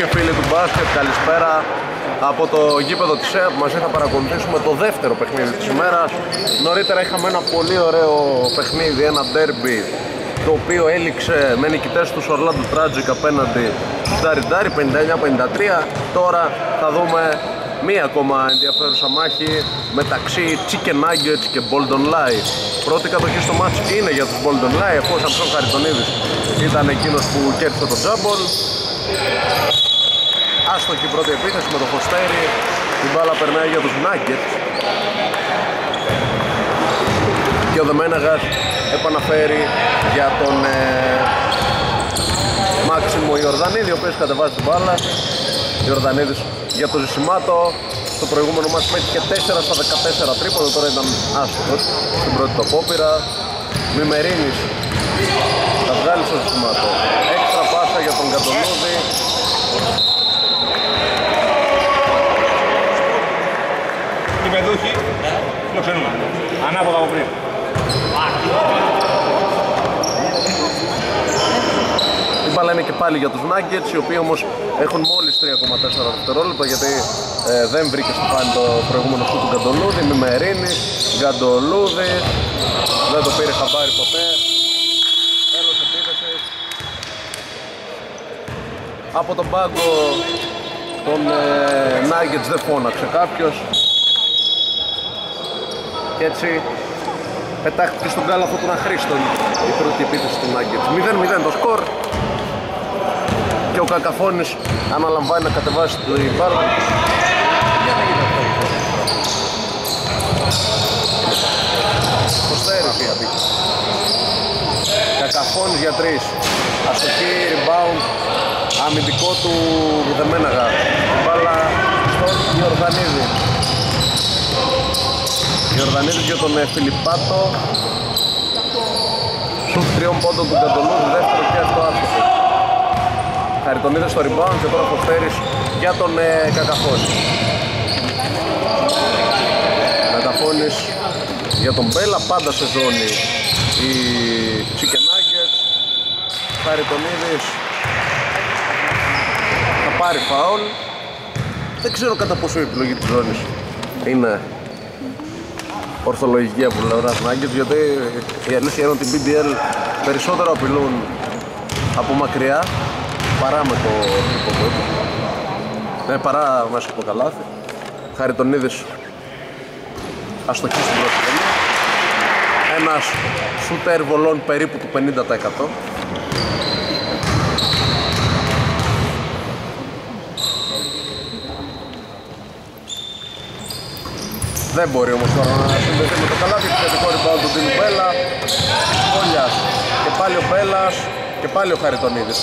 και φίλοι του μπάσκετ, καλησπέρα από το γήπεδο της ΕΑΠ μαζί θα παρακολουθήσουμε το δεύτερο παιχνίδι της ημέρας. Νωρίτερα είχαμε ένα πολύ ωραίο παιχνίδι, ένα derby το οποίο έληξε με νικητές τους Orlando Tragic απέναντι στους Ντάρι 59-53 τώρα θα δούμε μία ακόμα ενδιαφέρουσα μάχη μεταξύ Chicken Nuggets και Bolton Light πρώτη κατοχή στο μάτς είναι για τους Bolton Light εφόσον ο Σαμψόν Χαριτονίδης ήταν εκείνος που κέρδισε το Τζάμπολ άστοχη πρώτη επίθεση με το Φωστέρι. Η μπάλα περνάει για τους Nuggets. Και ο Δεμέναγας επαναφέρει για τον ε, Μάξιμο Ιορδανίδη ο οποίος κατεβάζει την μπάλα. Ιορδανίδης για το Ζησιμάτο. Στο προηγούμενο μας πέτυχε 4 στα 14 τρίποδο τώρα ήταν άστοχος στην πρώτη το απόπειρα. Μημερίνης θα βγάλει στο Ζησιμάτο. Έξτρα πάσα για τον Κατονούδη Οι παιδούχοι φιλοξενούν. Ανάποδα από πριν. Η μπάλα είναι και πάλι για τους Nuggets, οι οποίοι όμως έχουν μόλις 3,4 δευτερόλεπτα γιατί ε, δεν βρήκε στο πάλι το προηγούμενο σου του Γκαντολούδη, Μημερίνη, Γκαντολούδη, δεν το πήρε χαμπάρι ποτέ. Τέλος επίθεσης. Από τον πάγκο των ε, Nuggets δεν φώναξε κάποιος. Και έτσι πετάχτηκε στον κάλαθο των αχρήστων η πρώτη επίθεση του Nuggets. 0-0 το σκορ και ο Κακαφώνης αναλαμβάνει να κατεβάσει το μπάλα. Κοστέρης η απίκη. Κακαφώνης για τρεις. Αστοχή, rebound, αμυντικό του Δεμέναγα. Μπάλα στον Ιορδανίδη. Ιορδανίδης για τον ε, Φιλιππάτο. Σουτ τριών πόντων του Καντολούδη, δεύτερο και αυτό άστοχο. Χαριτονίδης στο rebound και τώρα Κοστέρης για τον ε, Κακαφώνης. Κακαφώνης για τον Μπέλα, πάντα σε ζώνη η Chicken Nuggets. Χαριτονίδης θα πάρει φάουλ. Δεν ξέρω κατά πόσο η επιλογή της ζώνης είναι ορθολογική από πλευράς Nuggets γιατί η αλήθεια είναι ότι οι BBL περισσότερο απειλούν από μακριά παρά με το τρίποντο ναι, παρά μέσα από το καλάθι Χαριτονίδης αστοχής στην πρώτη γραμμή ένας σούτερ βολών περίπου του 50% Δεν μπορεί όμως τώρα να συνδεθεί με το καλάθι Επιθετικό rebound του Ντίνου Μπέλα Κόλιας Και πάλι ο Μπέλας Και πάλι ο Χαριτονίδης.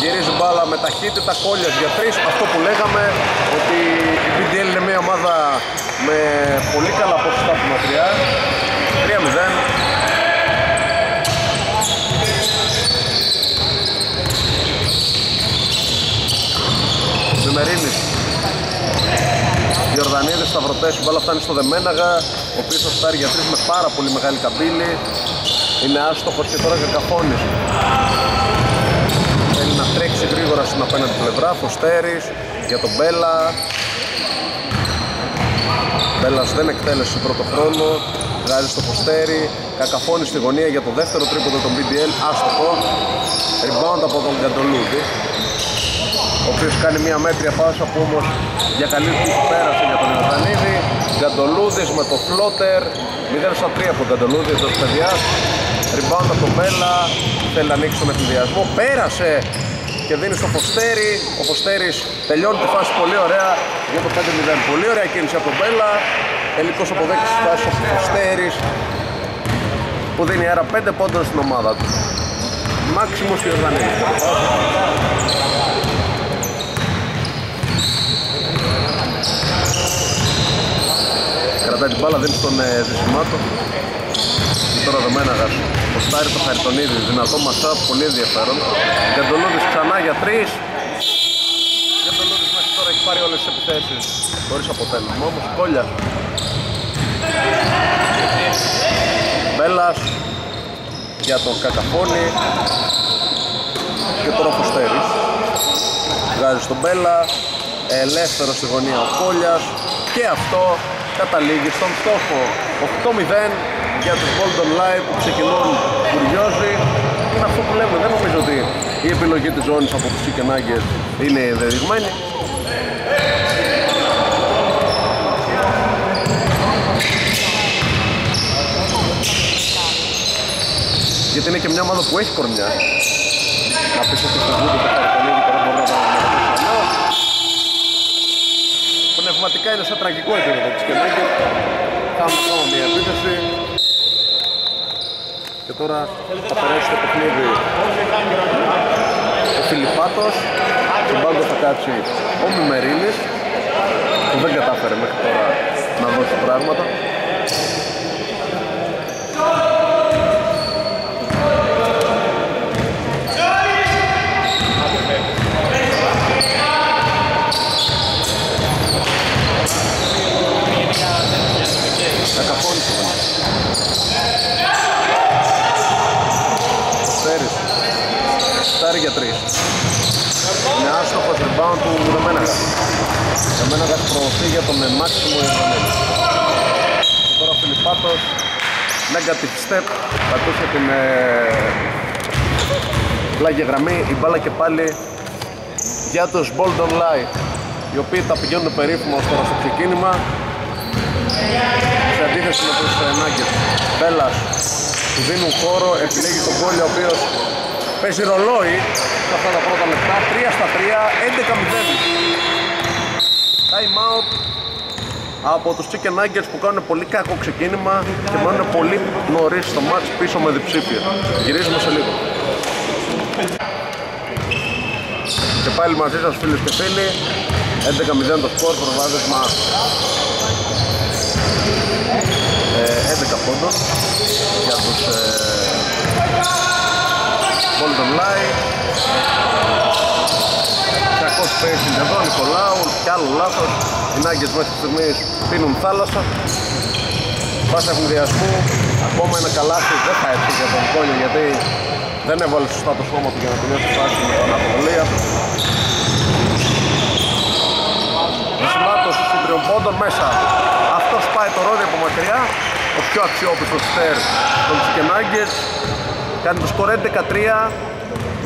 Γυρίζει μπάλα με ταχύτητα Κόλιας για τρεις. Αυτό που λέγαμε Ότι η BDL είναι μια ομάδα Με πολύ καλά ποσοστά του μακριά. 3-0 Μημερίνης Γιορδανίδης, Σταυρωτές, η μπάλα φτάνει στο Δεμέναγα ο οποίος θα φτάρει για τρεις με πάρα πολύ μεγάλη καμπύλη. Είναι άστοχος και τώρα Κακαφώνης θέλει να τρέξει γρήγορα στην απέναντι πλευρά Φωστέρης για τον Μπέλα. Μπέλας δεν εκτέλεσε πρώτο χρόνο βγάζει στο Φωστέρη Κακαφώνης στη γωνία για το δεύτερο τρίποδο των BBL άστοχο. Rebound από τον Γκαντολούδη ο οποίος κάνει μια μέτρια πάσα που όμως για καλή του πέρασε για τον Ιωδανίδη Γκαντολούδης με το φλότερ. 0 στα 3 από τον Γκαντολούδη εντός παιδιάς. Rebound από τον Μπέλα θέλει να ανοίξει τον εφηδιασμό πέρασε και δίνει στο Φωστέρι. Ο Φωστέρης τελειώνει τη φάση. Πολύ ωραία. Για το 5-0 πολύ ωραία κίνηση από τον Μπέλα τελικός αποδέκτης της φάσης ο Φωστέρης που δίνει αέρα 5 πόντων στην ομάδα του. Μάξιμος Ιωδανίδης κρατάει την μπάλα, δίνει στον ε, Ζησιμάτο. Και τώρα Δεμέναγας Ποστάρει το Χαριτονίδη, δυνατό μασάπ, πολύ ενδιαφέρον. Γκαντολούδης ξανά για τρεις. Γκαντολούδης μέχρι τώρα έχει πάρει όλες τις επιθέσεις χωρίς αποτέλεσμα όμως κόλια Μπέλας για τον Κακαφώνη και τώρα ο Φωστέρης. Βγάζει στον Μπέλα. Ελεύθερο στη γωνία ο Κόλιας και αυτό καταλήγει στον στόχο. 8-0 για τους Golden Live που ξεκινούν κουριόζοι είναι αυτό που λέμε, δεν νομίζω ότι η επιλογή της ζώνης από τους Chicken Nuggets είναι δεδειγμένη. Γιατί είναι και μια ομάδα που έχει κορμιά. Να πεις ότι στο βίντεο το Χαριτονίδη και δεν μπορώ να το Πνευματικά είναι σε τραγικό επίπεδο της Κενέγκερ Κάνουμε ακόμα μια επίθεση. Και τώρα θα περάσει το παιχνίδι. Ο Φιλιππάτος στον πάγκο θα κάτσει ο Μημερίνης που δεν κατάφερε μέχρι τώρα να δώσει πράγματα Κακαφώνησε Στέρις Στάρι για τρεις Είναι άστοχος rebound του Δεμέναγας Δεμέναγας προωθεί για τον Μάξιμο Ιωαννέλη Και τώρα ο Φιλιππάτος Negative step Πατούσε την ε, πλάγια γραμμή Η μπάλα και πάλι για τους Bolton Light οι οποίοι τα πηγαίνουν περίφημα ως τώρα στο ξεκίνημα σε αντίθεση με τους Nuggets. Μπέλας του δίνουν χώρο, επιλέγει τον Πόλη ο οποίος παίζει ρολόι σε αυτά τα πρώτα λεπτά. 3 στα 3, 11-0 Time out από τους Chicken Nuggets που κάνουν πολύ κακό ξεκίνημα και μένουν πολύ νωρίς στο match πίσω με διψήφια. Γυρίζουμε σε λίγο. Και πάλι μαζί σας φίλες και φίλοι 11-0 το σκορ, προβάδισμα 11 πόντων για τους ε, Golden Light Κακός spacing εδώ, Νικολάου κι άλλο λάθος. Οι Nuggets μέχρι στιγμής πίνουν θάλασσα. Πάσα ευνηδιασμού ακόμα ένα καλάθι. Δεν θα έρθει για τον Κόλιο γιατί δεν έβαλε σωστά το σώμα του για να τελειώσει τη φάση με τον Αποβολία Βυσιμάτος στους τριών πόντων μέσα. Αυτός πάει το ρόδι από μακριά. Ο πιο αξιόπιστος στέρ των Chicken Nuggets κάνει το σκορ 11-3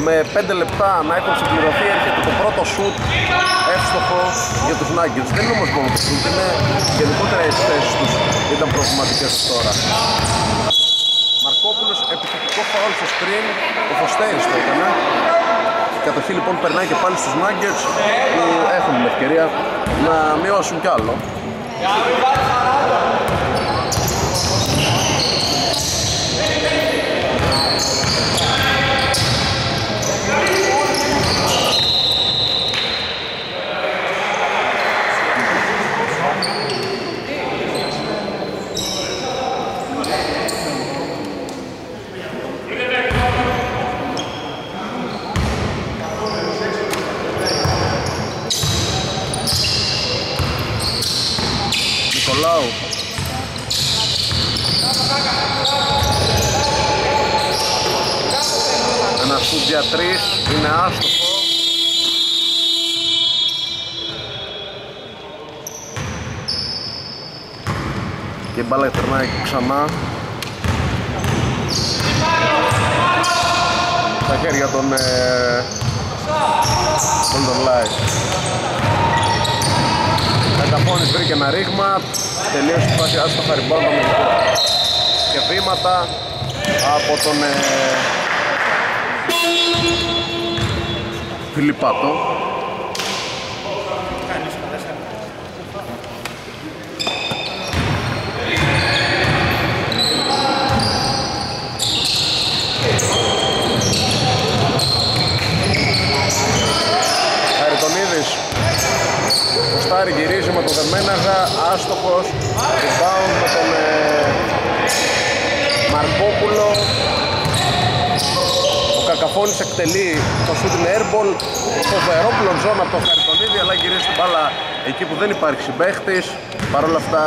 με 5 λεπτά να έχουν συμπληρωθεί έρχεται το πρώτο σουτ. Εύστοχο για τους Nuggets. Δεν είναι όμως μόνο το σουτ είναι γενικότερα οι θέσεις τους ήταν προβληματικές τώρα. Μαρκόπουλος επιθετικό φαόλ στο screen. Ο Φωστέρης το έκανε. Η κατοχή λοιπόν περνάει και πάλι στους Nuggets που έχουν την ευκαιρία να μειώσουν κι άλλο Νικολάου Ένα σουτ για τρεις είναι άστοχο. Και η μπάλα περνάει ξανά. Στα χέρια των ε, Golden Light Καταπώνης βρήκε ένα ρήγμα. Τελείωσε τη φάση. Άστοχα ριμπάουντα με και βήματα από τον ε, Φιλιππάτο Χαριτονίδης. Ο Στάρι γυρίζει με τον Δεμέναγα άστοχος. Rebound με τον ε, Μαρκόπουλο ο Κακαφώνης εκτελεί το shooting airball φοβερό πλονζόν από τον Χαριτονίδη αλλά γυρίζει την μπάλα εκεί που δεν υπάρχει συμπαίχτης Παρ' όλα αυτά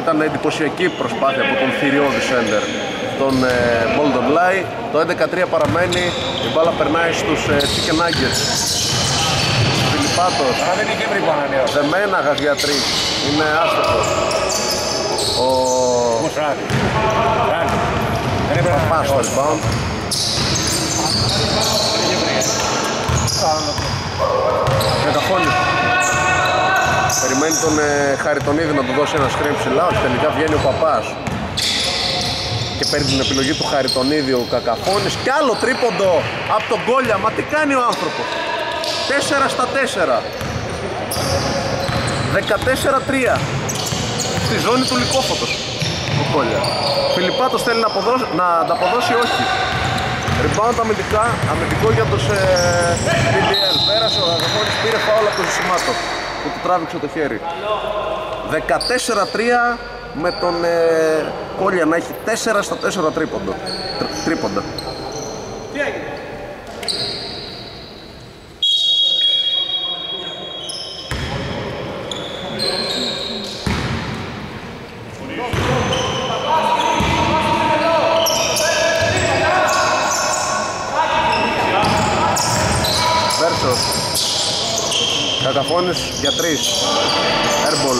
ήταν εντυπωσιακή προσπάθεια από τον θηριώδη σέντερ τον ε, Bolton Lai το 11-3 παραμένει η μπάλα περνάει στους ε, Chicken Nuggets Φιλιππάτος, Αλλά δεν είχε βρει που ανανεώσει. Δεμέναγας για τρεις. Είναι άστοχος. Ο Μουσράτη. Ράνι. Δεν έπρεπε να Παπάς στο ανανεώσει. rebound. Μεταφώνει. Περιμένει τον ε, Χαριτονίδη να του δώσει ένα screen ψηλά, όχι τελικά βγαίνει ο Παπάς. Και παίρνει την επιλογή του Χαριτονίδη ο Κακαφώνης. Και άλλο τρίποντο από τον Κόλια, μα τι κάνει ο άνθρωπος. 4 στα 4 14-3 στη ζώνη του Λυκόφωτος ο Κόλια. Φιλιππάτος θέλει να, αποδώσει, να ανταποδώσει όχι Rebound αμυντικά, αμυντικό για τους ε, BBL. Πέρασε ο Αγωγόνης, πήρε φάουλ από το Ζησιμάτο που του τράβηξε το χέρι. 14-3 με τον ε, Κόλια να έχει 4 στα 4 τρίποντα. Τρι- τρίποντα. Κακαφώνης για 3 Airball.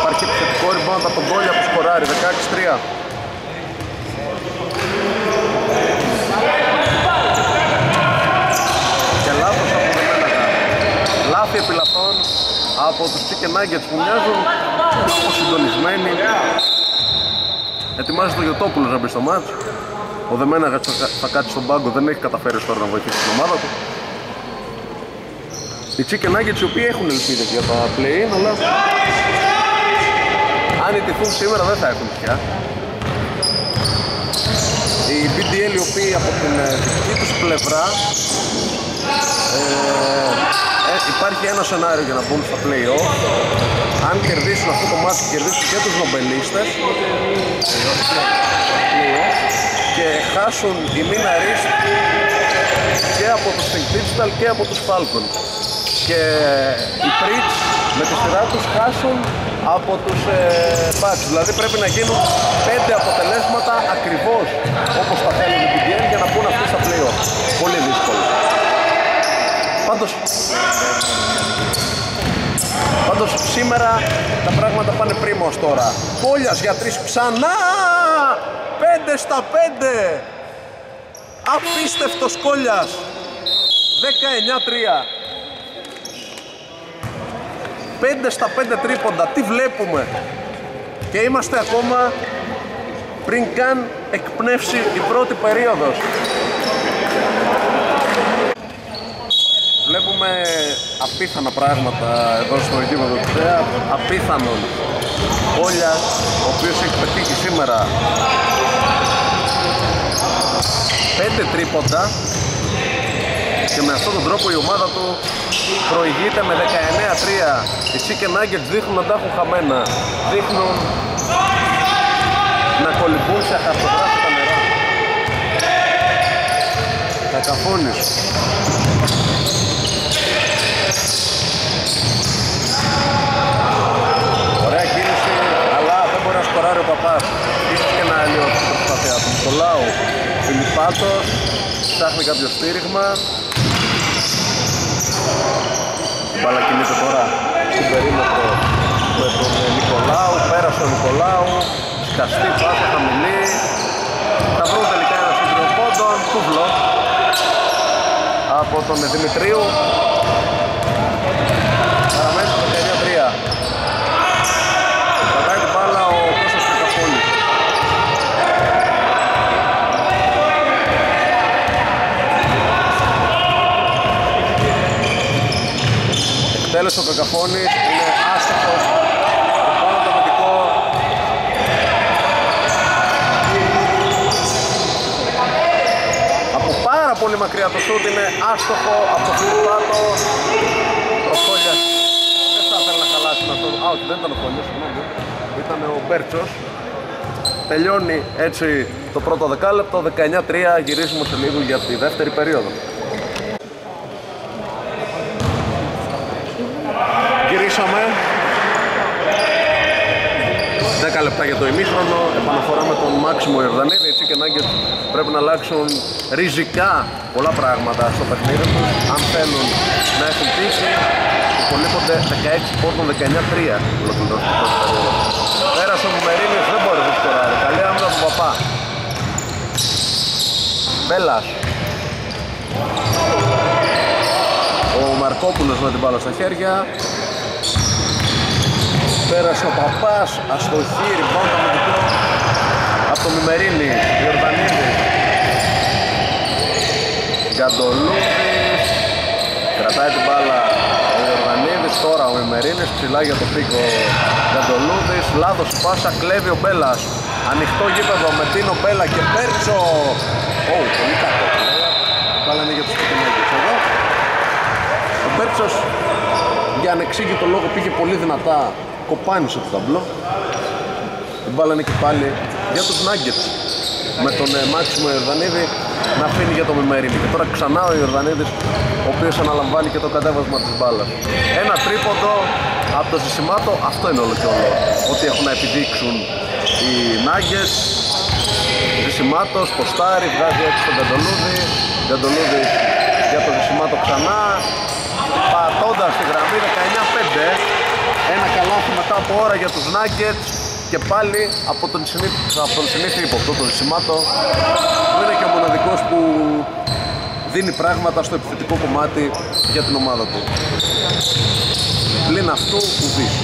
Υπάρχει επιθετικό rebound από τον Κόλια που σκοράρει. 16-3 Και λάθος από τον Μένακα Λάθη επιλαθών από τους Chicken Nuggets που μοιάζουν αποσυντονισμένοι Ετοιμάζεται ο Γιωτόπουλος να μπει στο μάτς. Ο Δεμέναγας θα, θα κάτσει στον πάγκο, δεν έχει καταφέρει ως τώρα να βοηθήσει την ομάδα του. Οι Chicken Nuggets οι οποίοι έχουν ελπίδες για τα play-in, αλλά αν ιτηθούν σήμερα δεν θα έχουν πια. Οι BDL οι οποίοι από την ε, δική τους πλευρά ε, ε, υπάρχει ένα σενάριο για να μπουν στα play-off. Αν κερδίσουν αυτό το μάτι, κερδίσουν και τους νομπελίστες και χάσουν οι Mina Rist και από τους Think Digital και από τους Falcon και οι Pritz με τη σειρά τους χάσουν από τους ε, Bucks δηλαδή πρέπει να γίνουν πέντε αποτελέσματα ακριβώς όπως τα θέλουν οι PDL για να μπουν αυτοί στα play-off πολύ δύσκολο πάντως Πάντως σήμερα τα πράγματα πάνε πρίμο ως τώρα. Κόλιας για τρεις ξανά! 5 στα 5! Απίστευτος Κόλιας! 19-3. 5 στα 5 τρίποντα. Τι βλέπουμε; Και είμαστε ακόμα πριν καν εκπνεύσει η πρώτη περίοδος. Βλέπουμε απίθανα πράγματα εδώ στο γήπεδο του ΤΕΑ, απίθανον Όλιας, ο οποίος έχει πετύχει σήμερα 5 τρίποντα και με αυτόν τον τρόπο η ομάδα του προηγείται με 19-3 οι Chicken Nuggets δείχνουν να τα έχουν χαμένα δείχνουν να κολυμπούν σε χαρτογράφητα νερά Κακαφώνης Ωραία κίνηση, αλλά δεν μπορεί να σκοράρει ο Παπάς. Ίσως και να αλλοιώσει την προσπάθειά του. Στο Λάου, Φιλιππάτος, ψάχνει κάποιο στήριγμα. Η μπάλα κινείται τώρα στην περίμετρο με τον ε, Νικολάου. Πέρασε ο Νικολάου, σκαστή πάσα χαμηλή. Θα βρουν τελικά ένα σύγκριο πόντων, κούβλο από τον Δημητρίου. Παραμένει στο 19-3. Πατάει την μπάλα ο Κώστας Πικαφώνης. Εκτέλεσε ο Κακαφώνης, είναι άστοχος. Πάνω το αμυντικό. Από πάρα πολύ μακριά το σούτ είναι άστοχο από το Φιλιππάτο. Ο Κόλιας δεν θα ήθελε να χαλάσει με αυτό. Α, όχι, δεν ήταν ο Κόλιας, συγγνώμη. Ήταν ο Μπέρτσος. Τελειώνει έτσι το πρώτο δεκάλεπτο, 19-3, γυρίζουμε σε λίγο για τη δεύτερη περίοδο. Γυρίσαμε 10 λεπτά για το ημίχρονο, επαναφορά με τον Μάξιμο Ιορδανίδη. Οι Chicken Nuggets πρέπει να αλλάξουν ριζικά πολλά πράγματα στο παιχνίδι τους αν θέλουν να έχουν τύχη υπολείπονται 16 πόρτων 19-3 ολοκληρώσει το πρώτο περίοδο. Πέρασε ο Μουμερίνης, δεν μπορεί να σκοράρει. Καλή άμυνα του Παπά. Μπέλας. Ο Μαρκόπουλος με την μπάλα στα χέρια. Πέρασε ο Παπάς, αστοχή, rebound αμυντικό από το Μημερίνη, Ιορδανίδη. Γκαντολούδης, κρατάει την μπάλα ο Ιορδανίδης, τώρα ο Μημερίνης, ψηλά για το πίκο Γκαντολούδης, λάθος η πάσα, κλέβει ο Μπέλας. Ανοιχτό γήπεδο με Τίνο Μπέλα και Πέρτσο. Ω, πολύ κακό. Μπάλα είναι για τους Πικενέγκες εδώ. Ο Πέρτσος για ανεξήγητο λόγο πήγε πολύ δυνατά κοπάνισε το ταμπλό. Η μπάλα είναι και πάλι για τους Nuggets με τον ε, Μάξιμο Ιορδανίδη να αφήνει για το Μημερίνη. Και τώρα ξανά ο Ιορδανίδης ο οποίος αναλαμβάνει και το κατέβασμα της μπάλας. Ένα τρίποντο από το Ζησιμάτο, αυτό είναι όλο και όλο. Ότι έχουν να επιδείξουν οι Nuggets. Ζησιμάτος, ποστάρι, βγάζει έξω τον Καντολούδη. Καντολούδη για το Ζησιμάτο ξανά. Πατώντας τη γραμμή 19-5. Ένα καλάθι μετά από ώρα για τους Nuggets και πάλι από τον, συνήθι, από τον συνήθι υποπτώ, τον Σιμάτο που είναι και ο μοναδικός που δίνει πράγματα στο επιθετικό κομμάτι για την ομάδα του. Πλην αυτού ουδής.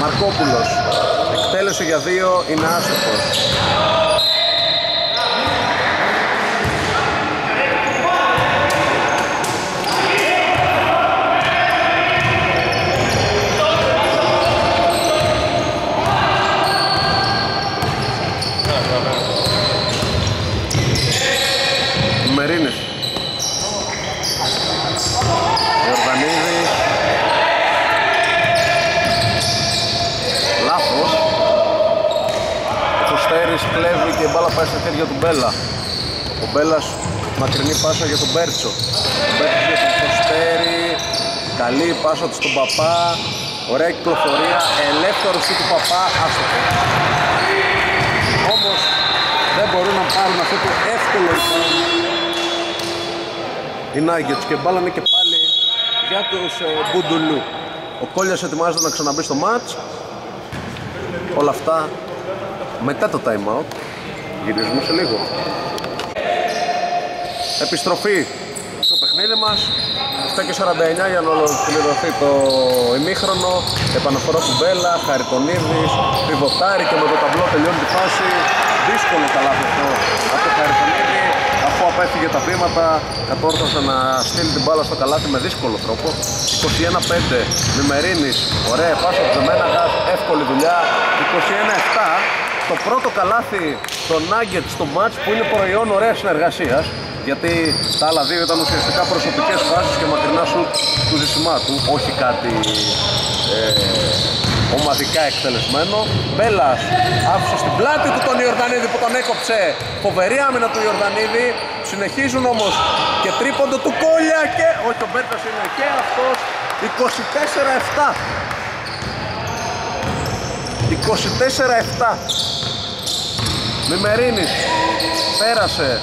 Μαρκόπουλος εκτέλεσε για δύο, είναι άστοχος. Μερίνης Ιορδανίδης Λάθος Ο Φωστέρης κλέβει και η μπάλα πάει στα χέρια του Μπέλα. Ο Μπέλας μακρινή πάσα για τον Μπέρτσο. Ο Μπέρτσος για τον Φωστέρη Καλή πάσα του στον Παπά. Ωραία κυκλοφορία. Ελεύθερο σου του Παπά. Άστοχο Όμως δεν μπορούν να πάρουν αυτό το εύκολο εικόνα οι Nuggets και μπάλανε και πάλι για τους ε, Μπουντουλού. Ο Κόλλιας ετοιμάζεται να ξαναμπεί στο match. Όλα αυτά μετά το time out. Γυρίζουμε σε λίγο. Επιστροφή στο παιχνίδι μας. 7 και 49 για να ολοκληρωθεί το ημίχρονο. Επαναφορά του Μπέλα, Χαριτονίδης, πιβοτάρι και με το ταμπλό τελειώνει τη φάση. Δύσκολο καλάθι αυτό από το Χαριτονίδη αφού απέφυγε τα βήματα κατόρθωσε να στείλει την μπάλα στο καλάθι με δύσκολο τρόπο 21-5 Μημερίνης ωραία πάσα από Ζεμέναγας εύκολη δουλειά 21-7 το πρώτο καλάθι στο Nugget στο match που είναι προϊόν ωραία συνεργασίας γιατί τα άλλα δύο ήταν ουσιαστικά προσωπικές φάσεις και μακρινά σου του ζησιμάτου όχι κάτι ε, ομαδικά εκτελεσμένο. Μπέλας άφησε στην πλάτη του τον Ιορδανίδη που τον έκοψε. Φοβερή άμυνα του Ιορδανίδη. Συνεχίζουν όμως και τρίποντο του Κόλια και όχι ο Μπέρτας είναι και αυτός 24-7. 24-7. Μημερίνης πέρασε.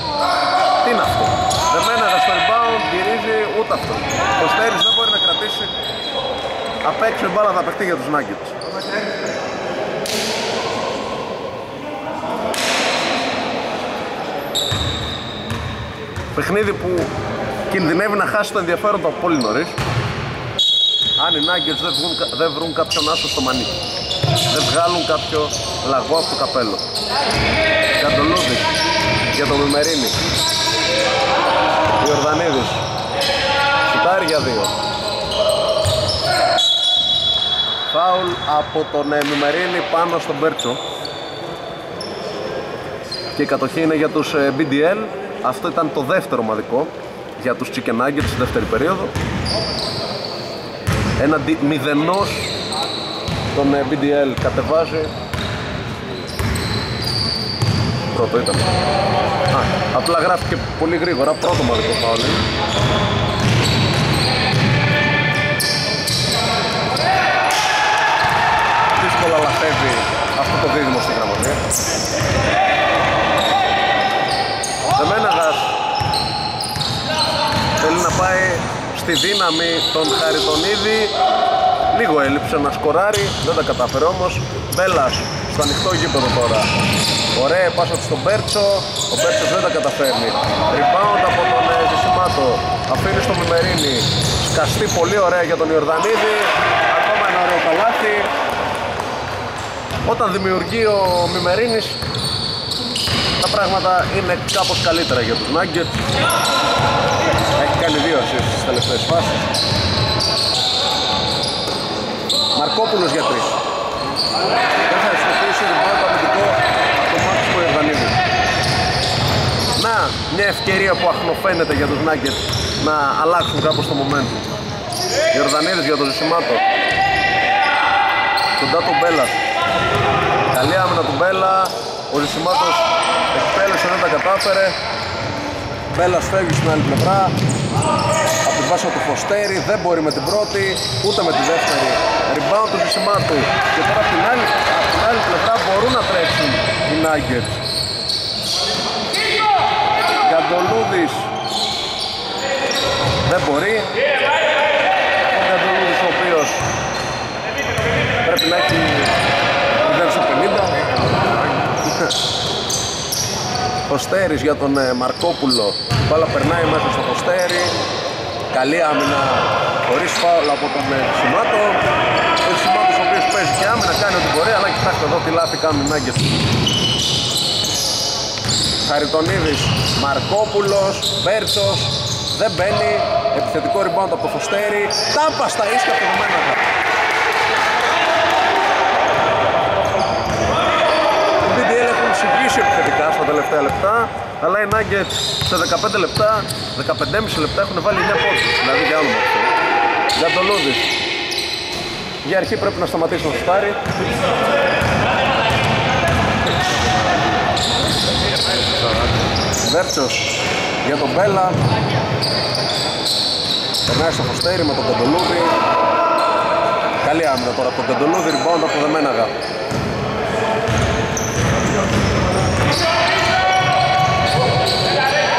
Τι είναι αυτό; Δεμέναγα στο rebound, γυρίζει ούτε αυτό. Ο Στέρης δεν μπορεί να κρατήσει απ' έξω η μπάλα θα παιχτεί για τους Nuggets. Παιχνίδι που κινδυνεύει να χάσει το ενδιαφέρον του από πολύ νωρίς αν οι Nuggets δεν, βγουν, δεν βρουν κάποιον άσο στο μανίκι δεν βγάλουν κάποιο λαγό από το καπέλο. Καντολούδη για τον Μημερίνη Ιορδανίδης. Σουτάρει για δύο. Φάουλ από τον ε, Μημερίνη πάνω στον Μπέρτσο και η κατοχή είναι για τους ε, BDL αυτό ήταν το δεύτερο ομαδικό για τους Chicken Nuggets στη δεύτερη περίοδο έναντι μηδενός τον ε, BDL κατεβάζει. Πρώτο ήταν. Α, απλά γράφει πολύ γρήγορα. Πρώτο ομαδικό φάουλ δύσκολα λαθεύει αυτό το δίδυμο στη γραμματεία Δεμέναγας θέλει να πάει στη δύναμη τον Χαριτονίδη. Λίγο έλειψε να σκοράρει, δεν τα κατάφερε όμως. Μπέλας στο ανοιχτό γήπεδο τώρα. Ωραία πάσα του στον Μπέρτσο ο Μπέρτσος δεν τα καταφέρνει. Rebound από τον ε, Ζησιμάτο. Αφήνει στο Μημερίνη. Σκαστεί πολύ ωραία για τον Ιορδανίδη. Ακόμα ένα ωραίο καλάθι. Όταν δημιουργεί ο Μημερίνης τα πράγματα είναι κάπως καλύτερα για τους Νάγκετ έχει κάνει δύο assist στις τελευταίες φάσεις. Μαρκόπουλος για τρεις. Δεν θα χρησιμοποιήσει rebound το αμυντικό από το Μάξιμο Ιορδανίδη. Να μια ευκαιρία που αχνοφαίνεται για τους Νάγκετ να αλλάξουν κάπως το momentum. Ιορδανίδης για το Ζησιμάτο. Κοντά τον Μπέλας. Καλή άμυνα του Μπέλα. Ο Ζησιμάτος εκτέλεσε δεν τα κατάφερε. Μπέλας φεύγει στην άλλη πλευρά από τη βάση του Φωστέρη δεν μπορεί με την πρώτη ούτε με τη δεύτερη. Rebound του Ζησιμάτου. Και τώρα από την άλλη, από την άλλη πλευρά μπορούν να τρέξουν οι Nuggets. Γκαντολούδης. Δεν μπορεί. Ο Γκαντολούδης ο οποίος πρέπει να έχει 0 στο 50 Φωστέρης για τον ε, Μαρκόπουλο. Η μπάλα περνάει μέσα στο Φωστέρη καλή άμυνα χωρίς φάουλ από τον ε, Σιμάτο. Ο Σιμάτος ο οποίος παίζει και άμυνα κάνει ό,τι μπορεί αλλά κοιτάξτε εδώ τι λάθη κάνουν οι Νάγκες Χαριτονίδης, Μαρκόπουλος, Μπέρτσος δεν μπαίνει, επιθετικό rebound από το Φωστέρη τάπα στα ίσια από το Μέναγα στα τελευταία λεπτά αλλά οι Nuggets σε 15 λεπτά, 15,5 λεπτά έχουν βάλει 9 πόντους δηλαδή για όνομα αυτό για τον Λούδης. Για αρχή πρέπει να σταματήσει να σουτάρει Βέρτσος για τον Μπέλα. Περνάει στο Φωστέρι με τον Κοντολούδη. Καλή άμυνα τώρα από τον Κοντολούδη, rebound από τον Δεμέναγα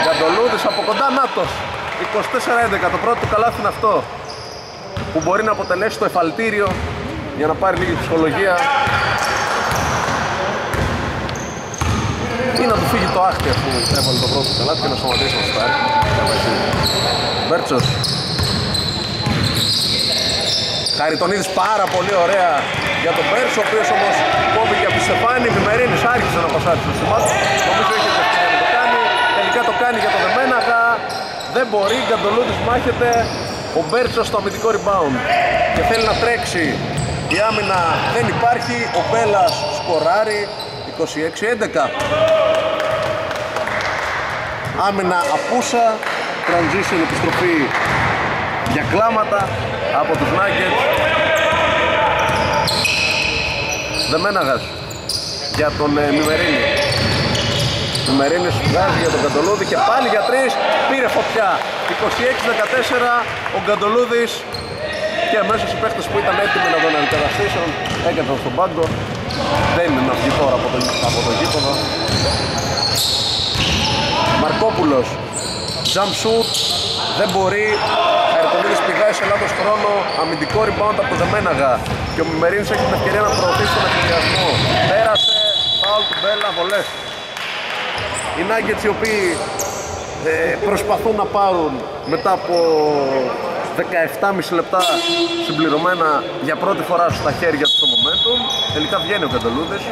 Γκαντολούδης από κοντά. Νάτος 24-11 το πρώτο του καλάθι είναι αυτό που μπορεί να αποτελέσει το εφαλτήριο για να πάρει λίγη ψυχολογία. Ή να του φύγει το άχτη αφού έβαλε το πρώτο καλάθι και να σταματήσει να στάρει Μπέρτσος. Χαριτονίδης πάρα πολύ ωραία για τον Πέρσο, ο οποίος όμως κόβηκε από τη Στεφάνη, Μημερίνης άρχισε να πασάρει στο σημάδι, νομίζω έχει ευκαιρία να το κάνει, τελικά το κάνει για το Δεμέναγα, δεν μπορεί, Γκαντολούδης μάχεται, ο Μπέρτσος στο αμυντικό rebound. Και θέλει να τρέξει, η άμυνα δεν υπάρχει, ο Μπέλας σκοράρει, 26-11. Άμυνα απούσα, transition επιστροφή για κλάματα από τους Nuggets. Δεμέναγας για τον ε, Μημερίνη Μημερίνης βγάζει για τον Καντολούδη και πάλι για τρεις πήρε φωτιά. 26-14 ο Καντολούδης και αμέσως οι παίχτες που ήταν έτοιμοι να τον αντικαταστήσουν έκαναν στον πάγκο. Δεν είναι να βγει τώρα από το, από το γήπεδο. Μαρκόπουλος jump shoot δεν μπορεί. Χαριτονίδης πηδάει σε λάθος χρόνο αμυντικό rebound από το Δεμέναγα. Και ο Μημερίνης έχει την ευκαιρία να προωθήσει τον εφηδιασμό. Πέρασε, φάουλ του Μπέλα, βολές οι Nuggets οι οποίοι ε, προσπαθούν να πάρουν μετά από 17,5 λεπτά συμπληρωμένα για πρώτη φορά στα χέρια του στο momentum τελικά βγαίνει ο Καντελούδης.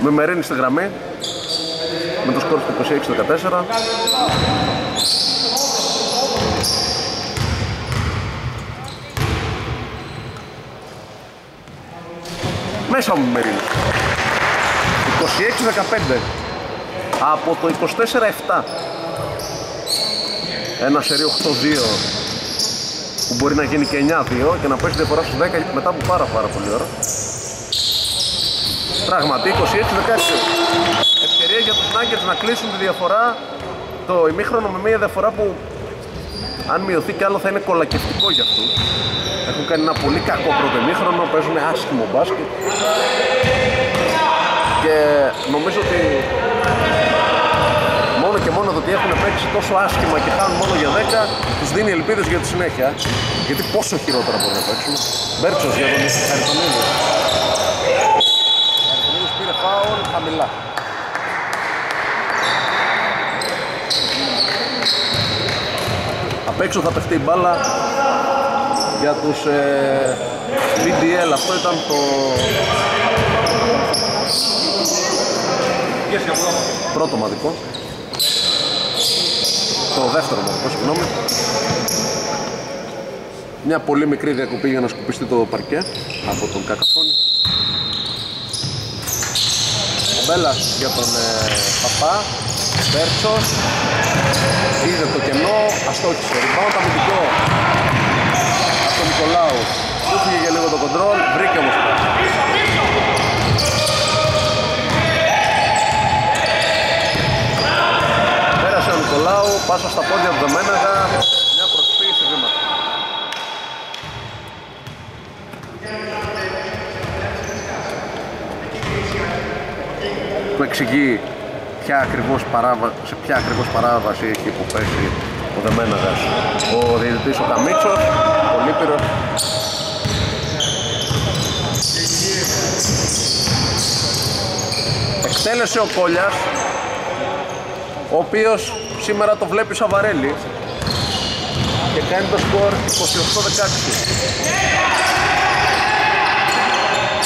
Με Μερίνη στη γραμμή με το σκορ του 26-14 μέσα μου Μερίνη 26-15 από το 24-7 ένα σερί 8-2 που μπορεί να γίνει και 9-2 και να πέσει διαφορά στους 10 μετά από πάρα πάρα πολύ ώρα. Πράγματι, 26-16. Ευκαιρία για τους Nuggets να κλείσουν τη διαφορά το ημίχρονο με μια διαφορά που αν μειωθεί κι άλλο θα είναι κολακευτικό για αυτούς. Έχουν κάνει ένα πολύ κακό πρώτο ημίχρονο, παίζουν άσχημο μπάσκετ. και νομίζω ότι μόνο και μόνο το ότι έχουν παίξει τόσο άσχημα και χάνουν μόνο για 10 τους δίνει ελπίδες για τη συνέχεια γιατί πόσο χειρότερα μπορεί να παίξουν Μπέρτσος για τον Χαριτονίδη Χαριτονίδης πήρε φάουλ χαμηλά έξω θα παιχτεί η μπάλα για τους ε, BDL. Αυτό ήταν το... Πρώτο μαδικό. Το δεύτερο μαδικό, συγγνώμη. Μια πολύ μικρή διακοπή για να σκουπιστεί το παρκέ από τον Κακαφώνη. Ο Μπέλας για τον ε, Παπά. Μπέρτσος. Είδε το κενό, αστόχησε. Rebound αμυντικό. Από τον Νικολάου. Του φύγε για λίγο το κοντρόλ, βρήκε όμως πέρα. Πέρασε ο Νικολάου, πάσα στα πόδια του Δεμέναγα, μια προσποίηση βήματα. Του εξηγεί ποια ακριβώς παράβα... σε ποια ακριβώς παράβαση έχει υποπέσει ο Δεμέναγας. Ο διαιτητής ο Καμίτσος, ο Λίπυρος. Εκτέλεσε ο Κόλιας, ο οποίος σήμερα το βλέπει Σαβαρέλη και κάνει το σκορ 28-16.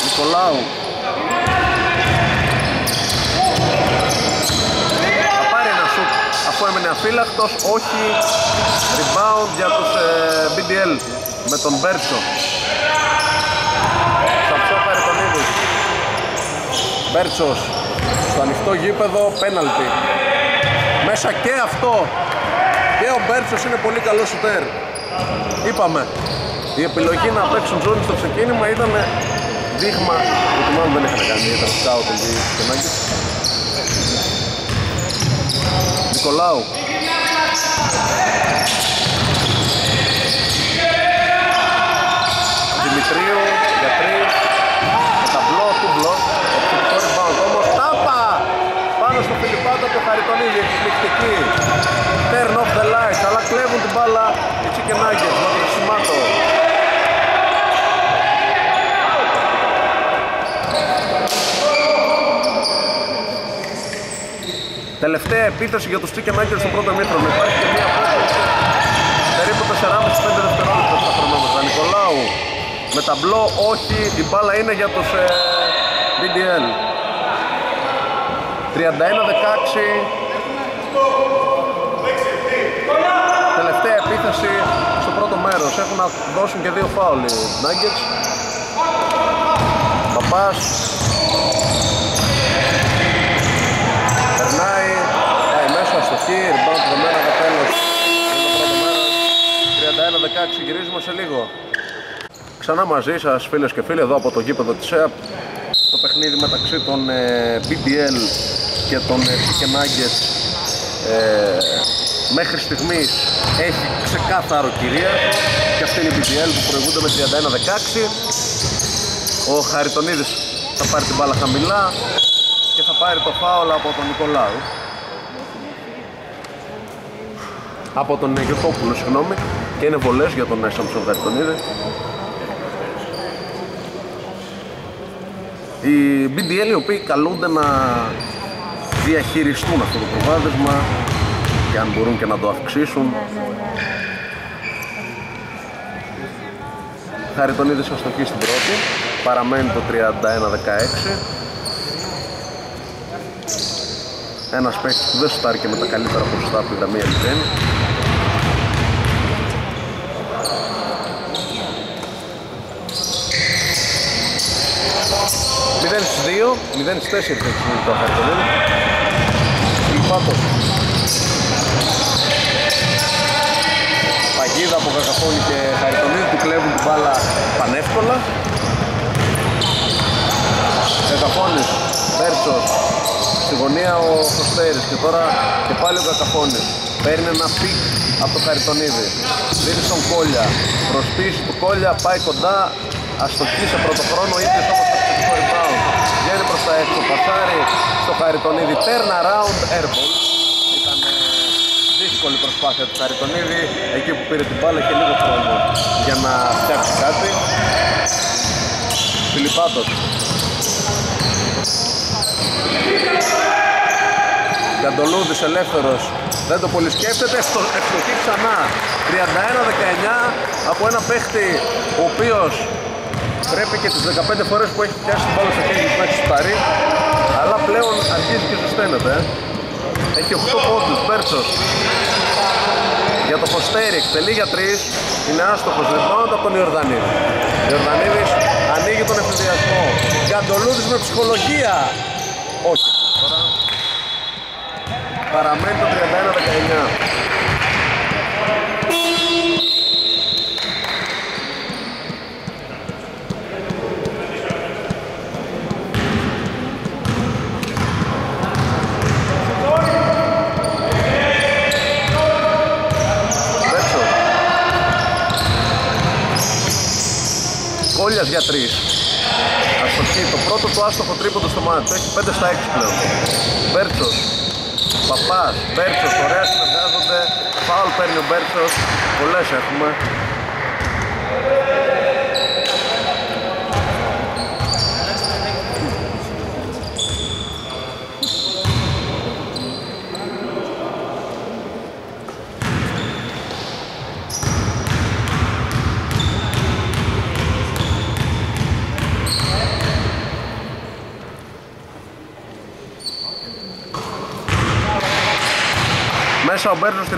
Νικολάου θα πάρει ένα σουτ αφού έμενε αφύλακτος όχι rebound για τους ε, BDL με τον Μπέρτσο. Σαψό Χαριτονίδης Μπέρτσος στο ανοιχτό γήπεδο πέναλτι. Μέσα και αυτό. Και ο Μπέρτσος είναι πολύ καλός σουτέρ. Είπαμε η επιλογή να παίξουν ζώνη στο ξεκίνημα ήταν δείγμα. Ότι μάλλον δεν είχαν κάνει ήταν scout εκεί και Νάγκης Νικολάου Δημητρίου για τρεις με ταμπλό, τούμπλο επιθετικό rebound όμως τάπα! Πάνω στο Φιλιππάτο από το Χαριτονίδη εκπληκτική. Turn off the lights αλλά κλέβουν την μπάλα οι Chicken Nuggets με Τελευταία επίθεση για τους Chicken Nuggets στο πρώτο μήχρονο. Υπάρχει και μία απόσταση περίπου 4,5-5 δευτερόλεπτα στα χρονόμετρα. Νικολάου με ταμπλό όχι, η μπάλα είναι για τους ε, BDL. 31-16 Τελευταία επίθεση στο πρώτο μέρος. Έχουν να δώσουν και δύο φάουλ οι Nuggets. Παπάς Περνάει, πάει μέσα, αστοχή, rebound το μέρα το τέλος. Είναι το πρώτο μέρος, 31-16, γυρίζουμε σε λίγο. Ξανά μαζί σας φίλες και φίλοι εδώ από το γήπεδο της ΕΑΠ το παιχνίδι μεταξύ των ε, BDL και των ε, Chicken Nuggets ε, μέχρι στιγμής έχει ξεκάθαρο κυρία και αυτή είναι η BDL που προηγούνται με 31-16 ο Χαριτονίδης θα πάρει την μπάλα χαμηλά και θα πάρει το φάουλ από τον Νικολάου από τον Γιωτόπουλο συγγνώμη και είναι βολές για τον Σαμψον Χαριτονίδη οι BDL οι οποίοι καλούνται να διαχειριστούν αυτό το προβάδισμα και αν μπορούν και να το αυξήσουν. Χαριτονίδης αστοχή στην πρώτη. Παραμένει το 31-16 ένας παίκτης που δεν σουτάρει και με τα καλύτερα ποσοστά από τη γραμμή Ελτζένη 0-4 θα έχει γίνει το Χαρτολίδη. Πάτος. Παγίδα από Κακαφώνη και Χαριτονίδη του κλέβουν την μπάλα πανεύκολα. Κακαφώνης, Πέρτσος, στη γωνία ο Χωστέρη και τώρα και πάλι ο Κακαφώνης. Παίρνει ένα pick από το Χαριτονίδη. Δίνει στον Κόλια. Προσποίηση του Κόλια πάει κοντά. Αστοχή σε πρώτο χρόνο, ίδιος όμως προς τα έξω, πασάρι στο Χαριτονίδη, turn around airball. Ήταν ε, δύσκολη προσπάθεια του Χαριτονίδη, εκεί που πήρε την μπάλα και λίγο χρόνο για να φτιάξει κάτι. Φιλιππάτος. Γκαντολούδης ελεύθερος δεν το πολύ σκέφτεται, στο ευστοχή ξανά 31-19 από ένα παίχτη ο οποίος πρέπει και τις 15 φορές που έχει πιάσει την μπάλα στο χέρι του να έχει σουτάρει αλλά πλέον αρχίζει και ζεσταίνεται έχει 8 πόντους, Μπέρτσος. Για το Φωστέρι εκτελεί για 3 είναι άστοχος rebound από τον Ιορδανίδη. Ιορδανίδης ανοίγει τον ευθυνδιασμό Γκαντολούδης με ψυχολογία. Όχι. Τώρα παραμένει το 31-19 Κόλλιας για 3 Αστοχή, το πρώτο του άστοχο τρίποντο στο μάτι. Έχει 5 στα 6 πλέον. Μπέρτσος. Παπάς, Μπέρτσος, ωραία συνεργάζονται. Φάουλ παίρνει ο Μπέρτσος. Πολλές έχουμε Μέσα ο Μπέρτος 32-19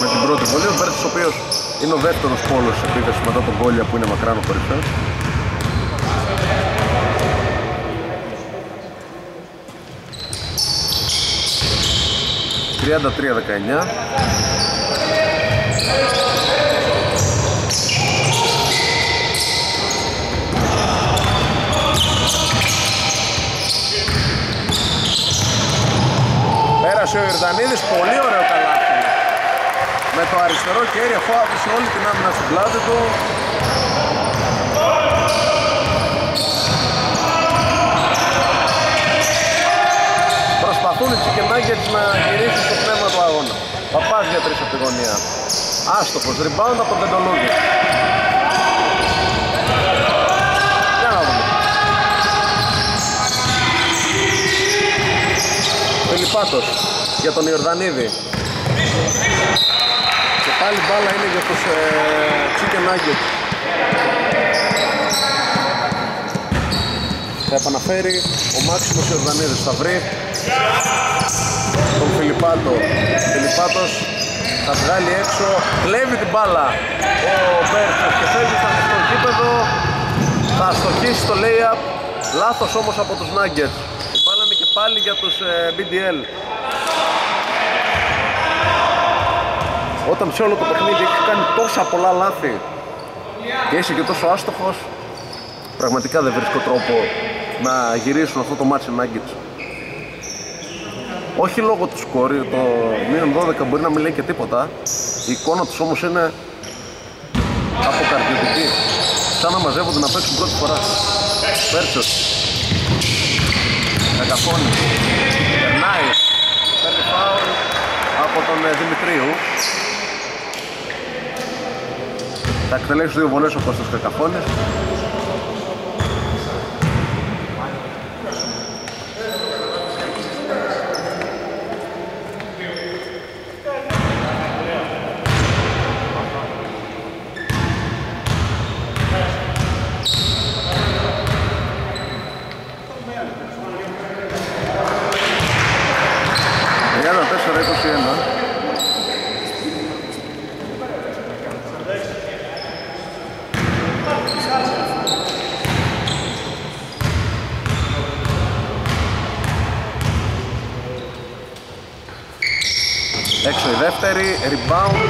Με την πρώτη βολή ο Μπέρτος ο οποίος είναι ο δεύτερος πόλος της επίθεσης μετά τον Κόλια που είναι μακράν ο κορυφαίος. Τριάντα τρία δεκαεννιά Πέρασε ο Ιρδανίδης, πολύ ωραίο καλάθι. Με το αριστερό χέρι αφού άφησε όλη την άμυνα στην πλάτη του. Προσπαθούν οι Chicken Nuggets να γυρίσουν στο πνεύμα του αγώνα. Παπάς για τρεις από τη γωνία. Άστοχος, rebound από τον Πεντολούδη. Για να δούμε. Φιλιππάτος για τον Ιορδανίδη. Και πάλι μπάλα είναι για τους ε, Chicken Nuggets. Θα επαναφέρει ο Μάξιμος Ιορδανίδης. Θα βρει τον Φιλιππάτο. Φιλιππάτος θα βγάλει έξω, κλέβει την μπάλα ο Μπέρτσος και φεύγει στο ανοιχτό γήπεδο. Θα στοχίσει το layup, λάθος όμως από τους Nuggets. Η μπάλα είναι και πάλι για τους ε, BDL. Όταν σε όλο το παιχνίδι έχει κάνει τόσα πολλά λάθη και είσαι και τόσο άστοχος, πραγματικά δεν βρίσκω τρόπο να γυρίσουν αυτό το match Nuggets. Όχι λόγω του σκόρ, το μείον 12 μπορεί να μην λέει και τίποτα. Η εικόνα τους όμως είναι αποκαρδιωτική. Σαν να μαζεύονται να παίξουν πρώτη φορά. Πέρσος. Κακαφώνει. Περνάει. Παίρνει φάουλ από τον ε, Δημητρίου. Θα εκτελέσει δύο βολές ο Κώστας Κακαφώνης. Rebound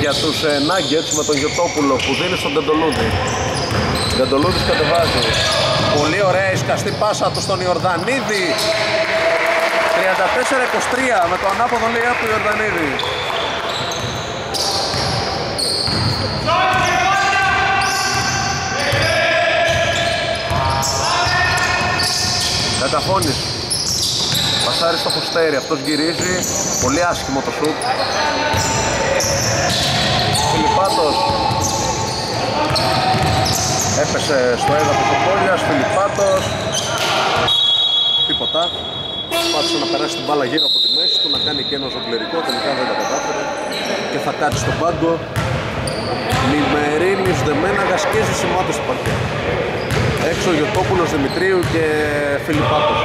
για τους ε, Nuggets με τον Γιωτόπουλο που δίνει στον Τεντολούδη. Τεντολούδης κατεβάζει. Πολύ ωραία η σκαστή πάσα του στον Ιορδανίδη. 34-23 με το ανάποδο λέει από Ιορδανίδη. Καταφώνεις. Πασάρι στο Φωστέρι, αυτός γυρίζει. Πολύ άσχημο το σουτ. Φιλιππάτος. Έπεσε στο έδαφος ο Κόλιας, Φιλιππάτος. Τίποτα. Πάτησε να περάσει την μπάλα γύρω από τη μέση του, να κάνει και ένα ζωγκλερικό, τελικά δεν τα κατάφερε. Και θα κάτσει στον πάγκο. Μημερίνης Δεμέναγας και ζησιμάτος στο παρκέ. Έξω Γιωτόπουλος Δημητρίου και Φιλιππάτος.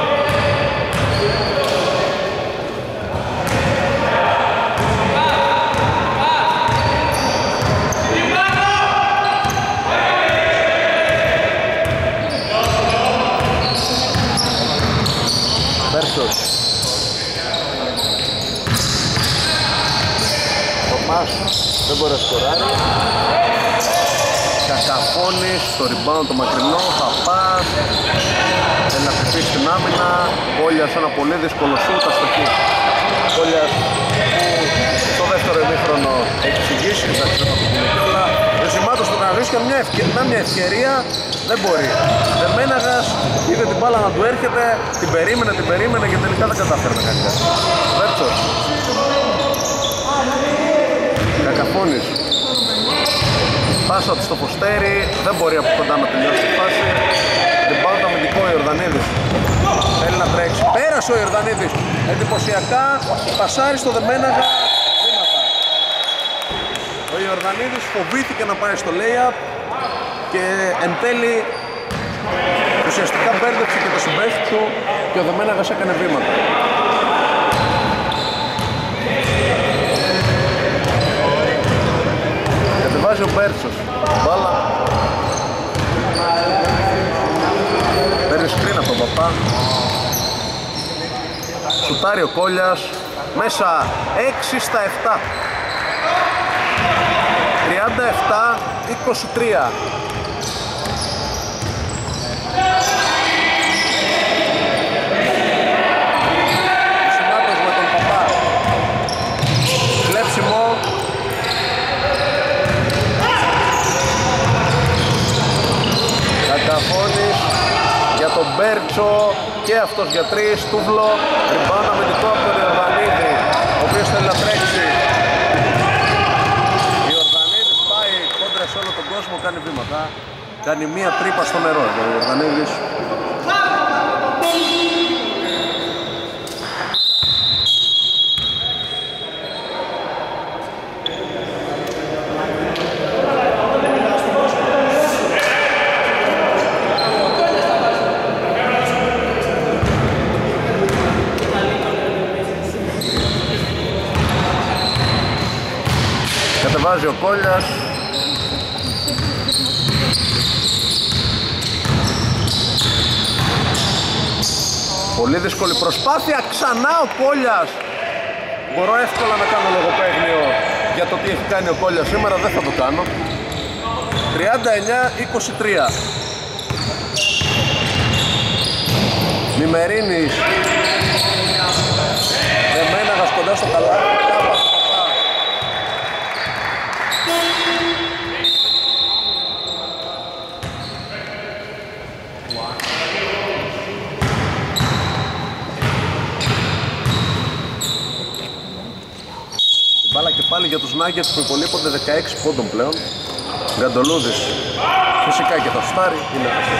Θωμάς δεν μπορεί να σκοράρει. Κακαφώνης, στο rebound το μακρινό, θα πας. Θέλει να χτυπήσει στην άμυνα. Κόλιας ένα πολύ δύσκολο σούτ, αστοχή. Κόλιας που στο δεύτερο ημίχρονο έχει εξηγήσει, εντάξει δεν θα το πούμε κιόλα. Ρεσιμάτος του να βρίσκει μια, ευκαι... με μια ευκαιρία, δεν μπορεί. Δεμέναγας είδε την μπάλα να του έρχεται, την περίμενε, την περίμενε και τελικά δεν κατάφερε να κάνει κάτι. Βέρτσος. Κακαφώνης. Πάσα του στο ποστέρι, δεν μπορεί από κοντά να τελειώσει τη φάση. Την πάω το αμυντικό ο Ιορδανίδης. Θέλει να τρέξει. Πέρασε ο Ιορδανίδης. Εντυπωσιακά, πασάρι στο Δεμέναγα. Βήματα. Ο Ιορδανίδης φοβήθηκε να πάει στο layup και εν τέλει ουσιαστικά μπέρδεψε και το συμπέχτη του και ο Δεμέναγας έκανε βήματα. Κατεβάζει ο Μπέρτσος. Μπάλα. Παίρνει σκριν από τον παπά. Σουτάρει ο Κόλιας. Μέσα 6 στα 7. 37-23. Συνάπτος με τον παπά. Κλέψιμο Κακαφώνης για τον Μπέρτσο και αυτός για τρεις, Τούβλο, ριμπάνα με δικό από τον Ιορδανίδη, ο οποίος θέλει να τρέξει. Ιορδανίδης πάει κόντρα σε όλο τον κόσμο, κάνει βήματα. Κάνει μία τρύπα στο νερό ο Ιορδανίδης. Κατεβάζει ο Κόλλιας. Πολύ δύσκολη προσπάθεια, ξανά ο Κόλλιας. Μπορώ εύκολα να κάνω λογοπαίγνιο για το τι έχει κάνει ο Κόλλιας σήμερα, δεν θα το κάνω. 39-23 Μημερίνης Δεμέναγας κοντά στο καλάθι Κάπα του Παπά. Η μπάλα και πάλι για τους Nuggets που υπολείπονται 16 πόντων πλέον. Γκαντολούδης φυσικά και θα στάρει, είναι αυτός.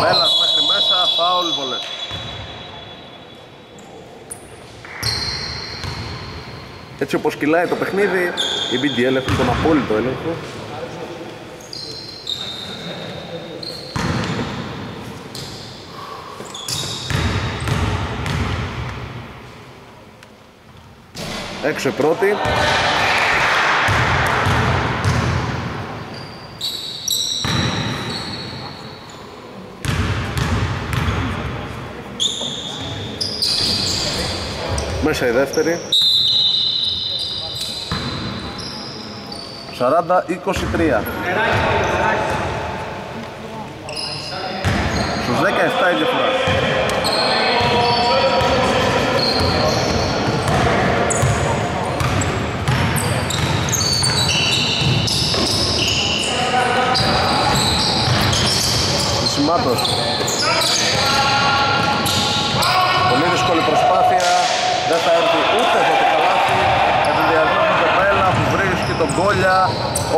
Μπέλας μέχρι μέσα, φάουλ βολές. Έτσι όπως κυλάει το παιχνίδι, οι BDL έχουν τον απόλυτο έλεγχο. Έξω η πρώτη. Μέσα η δεύτερη. 40-23. Στους 17 η διαφορά. Λυσιμάτος Πολύ δύσκολη προσπάθεια. Δεν θα έρθει ούτε εδώ το καλάθι. Ενδιασμό με τον Μπέλα που βρίσκει τον Κόλια.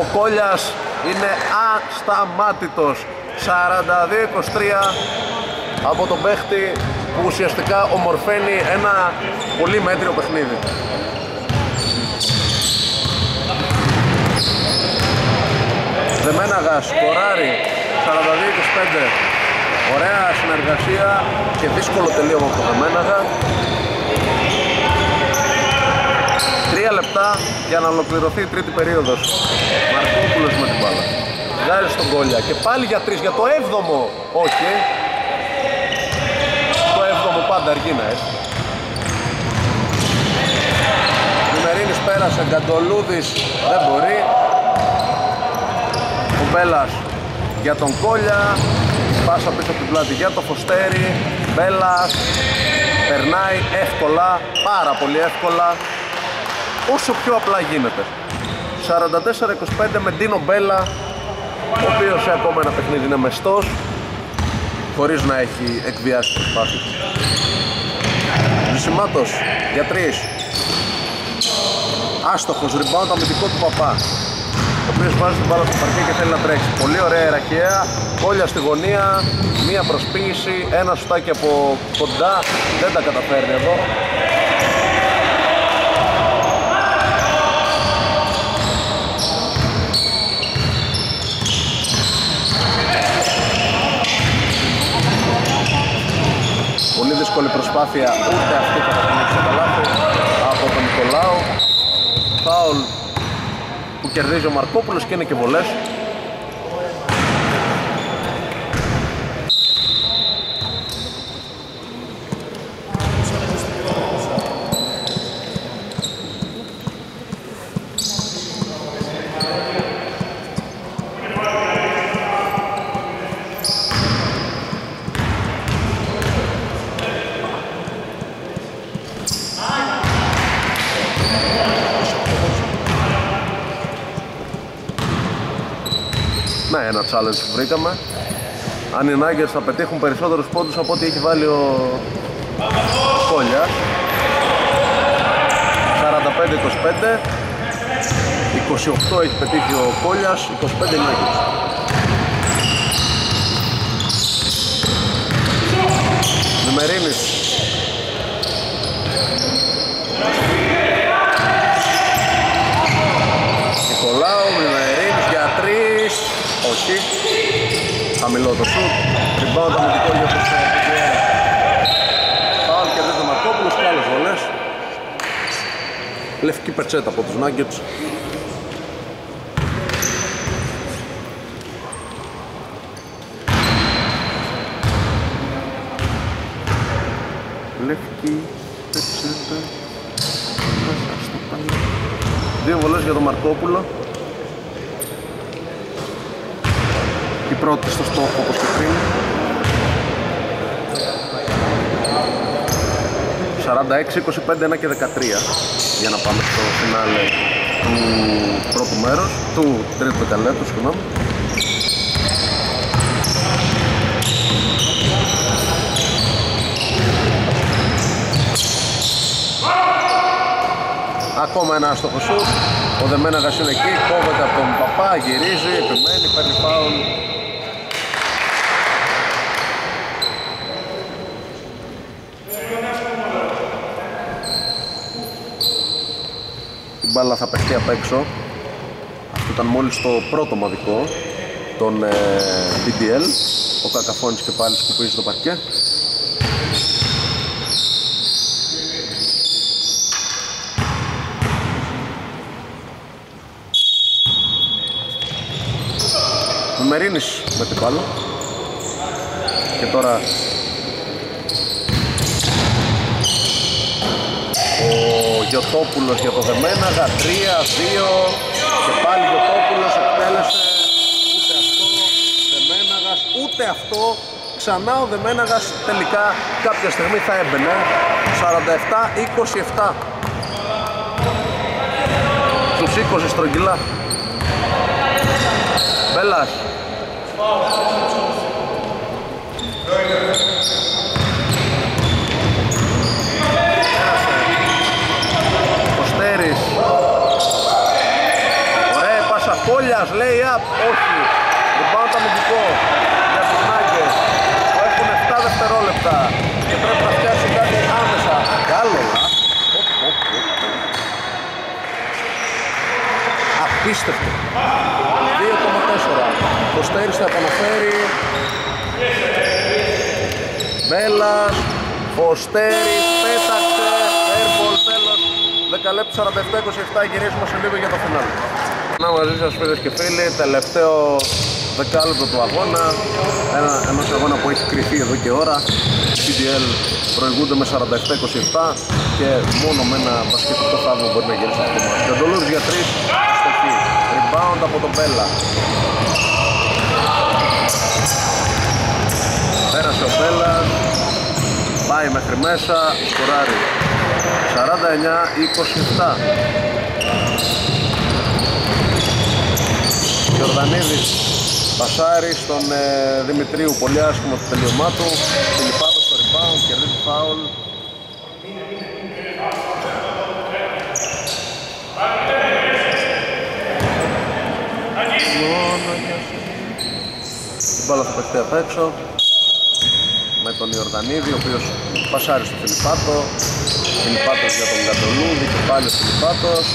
Ο Κόλιας είναι ασταμάτητος. 42-23 από τον παίχτη που ουσιαστικά ομορφαίνει ένα πολύ μέτριο παιχνίδι. Δεμέναγα, σκοράρει 42-25 Ωραία συνεργασία και δύσκολο τελείωμα από το Δεμέναγα Τρία λεπτά για να ολοκληρωθεί η τρίτη περίοδος. Μαρκόπουλος με την μπάλα. Βγάζει στον Κόλια και πάλι για τρεις για το έβδομο. Όχι. Το έβδομο πάντα αργεί να έρθει. Μημερίνης πέρασε, Γκαντολούδης δεν μπορεί. Μπέλας για τον Κόλια πάσα πίσω από την πλάτη για το Φωστέρι Μπέλας περνάει εύκολα, πάρα πολύ εύκολα. Όσο πιο απλά γίνεται. 44-25 με Ντίνο Μπέλα ο οποίος σε ακόμα ένα παιχνίδι είναι μεστός χωρίς να έχει εκβιάσει προσπάθειες Ζησιμάτος για τρεις. Άστοχος, rebound αμυντικό του Παπά ο οποίος βάζει την μπάλα στο παρκέ και θέλει να τρέξει. Πολύ ωραία ιεραρχία, κόλλια στη γωνία, μία προσποίηση, ένα σουτάκι από κοντά, δεν τα καταφέρνει εδώ. Πολύ δύσκολη προσπάθεια, ούτε αυτή θα καταλήξει το καλάθι από τον Νικολάου. Φάουλ που κερδίζει ο Μαρκόπουλος και είναι και βολές challenge που βρήκαμε. Αν οι Nuggets θα πετύχουν περισσότερους πόντους από ό,τι έχει βάλει ο Κόλια. 45-25. 28 έχει πετύχει ο Κόλιας, 25 Nuggets. Νιμερίνης Νικολάου, Μιμερίνης για τρεις Όχι. Χαμηλό το σουτ Rebound αμυντικό για τους PGA Φάουλ κερδίζει ο Μαρκόπουλος και άλλες βολές. Λευκή περτσέτα από τους Nuggets. Λευκή περτσέτα Μέσα στο πάλι Δύο βολές για τον Μαρκόπουλο πρώτη στο στόχο όπως και πριν 46, 25, 1 και 13 για να πάμε στο φινάλε του πρώτου μέρους, του τρίτου δεκαλέπτου, συγγνώμη. Ακόμα ένα άστοχο σουτ. Ο Δεμέναγας είναι εκεί, κόβεται από τον Παπά, γυρίζει, επιμένει, παίρνει φάουλ. Μπάλα θα παιχτεί απ' έξω. Αυτό ήταν μόλις το πρώτο μαδικό των ε, BDL. Ο Κακαφώνης και πάλι σκουπίζει το παρκέ. Μερίνης με την μπάλα και τώρα Γιωτόπουλος για το Δεμέναγα 3-2 και πάλι Γιωτόπουλος εκτέλεσε. Ούτε αυτό Δεμέναγας ούτε αυτό. Ξανά ο Δεμέναγας τελικά κάποια στιγμή θα έμπαινε. 47-27 στους 20 στρογγυλά Πελάς, λέει up, όχι. Rebound αμυντικό για τους Nuggets που έχουν 7 δευτερόλεπτα και πρέπει να φτιάξει κάτι άμεσα. Γκάλολα. Οπ, οπ, οπ. Απίστευτο. 2,4. Το Στέρις θα επαναφέρει. Μπέλας, Φωστέρης, πέταξε, airball τέλος. 10 λεπτά 47-27 γυρίζουμε σε λίγο για το φινάλι. Να μαζί σας φίλες και φίλοι, τελευταίο δεκάλεπτο του αγώνα ένα, ενός αγώνα που έχει κρυφεί εδώ και ώρα CDL προηγούνται με 47-27 και μόνο με ένα μπασκετικό θαύμα μπορεί να γυρίσει αυτό το μάτι. Κεντολούς για 3, αστοχή. Rebound από τον Μπέλα. Πέρασε ο Μπέλας, πάει μέχρι μέσα, σκοράρει. 49-27. Γιορδανίδης Πασάρι στον ε, Δημητρίου, πολύ άσχημο το τελείωμά του. Φιλιππάτος στο rebound, κερδίζει φάουλ. Την μπάλα θα παιχτεί απ' έξω με τον Ιορδανίδη, ο οποίος πασάρει στο Φιλιππάτο. Φιλιππάτος για τον Κατολούδη και πάλι ο Φιλιππάτος.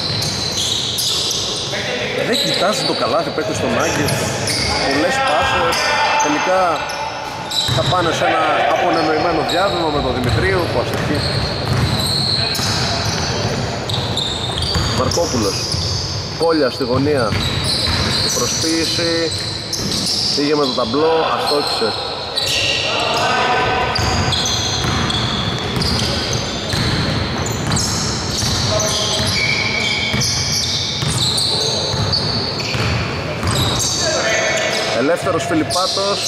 Δεν κοιτάζει το καλάθι παίκτη στον Άγκες. Πολλές πάσες. Τελικά θα πάνε σε ένα απονενοημένο διάβημα με τον Δημητρίου που αστοχεί. Μαρκόπουλος. Κόλια στη γωνία. Η προσποίηση. Πήγε με το ταμπλό, αστόχησε. Ελεύθερος Φιλιππάτος.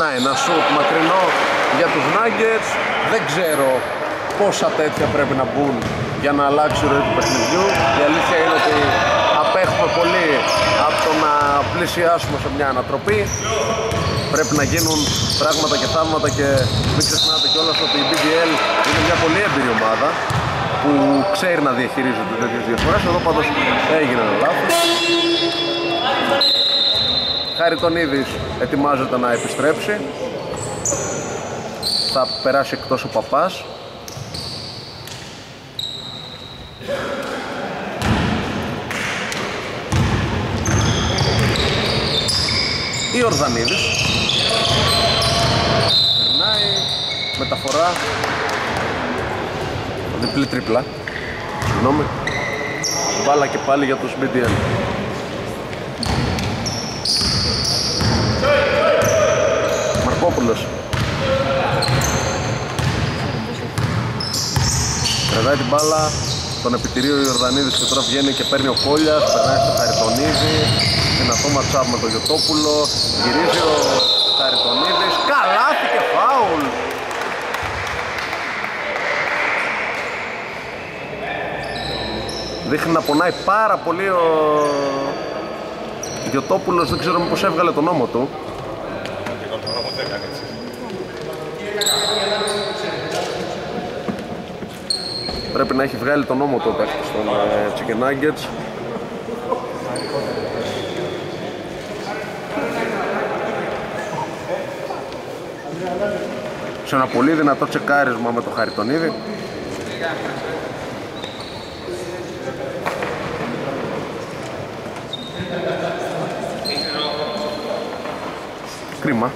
Να ένα σουτ μακρινό για τους Nuggets. Δεν ξέρω πόσα τέτοια πρέπει να μπουν για να αλλάξει η ροή του παιχνιδιού. Η αλήθεια είναι ότι απέχουμε πολύ από το να πλησιάσουμε σε μια ανατροπή. Πρέπει να γίνουν πράγματα και θαύματα και μην ξεχνάτε κιόλας ότι η BBL είναι μια πολύ έμπειρη ομάδα που ξέρει να διαχειρίζεται τέτοιες διαφορές. Εδώ πάντως έγινε ένα λάθος Χαριτονίδης ετοιμάζεται να επιστρέψει. Θα περάσει εκτός ο Παπάς. Ή Ορδανίδης. Περνάει μεταφορά. Διπλή τρίπλα. Συγγνώμη. Μπάλα και πάλι για τους BDL Μαρκόπουλος. Κρατάει την μπάλα τον επιτηρεί ο Ιορδανίδης και τώρα βγαίνει και παίρνει ο Κόλιας περνάει στο Χαριτονίδη. Δυνατό ματσάπ με τον Γιωτόπουλο. Γυρίζει ο Χαριτονίδης. Καλάθι και φάουλ. Δείχνει να πονάει πάρα πολύ ο Γιωτόπουλος. Δεν ξέρω μήπως έβγαλε τον νόμο του Πρέπει να έχει βγάλει τον νόμο του ο παίκτης των ε, Chicken Nuggets. Σε ένα πολύ δυνατό τσεκάρισμα με το Χαριτονίδη. Κρίμα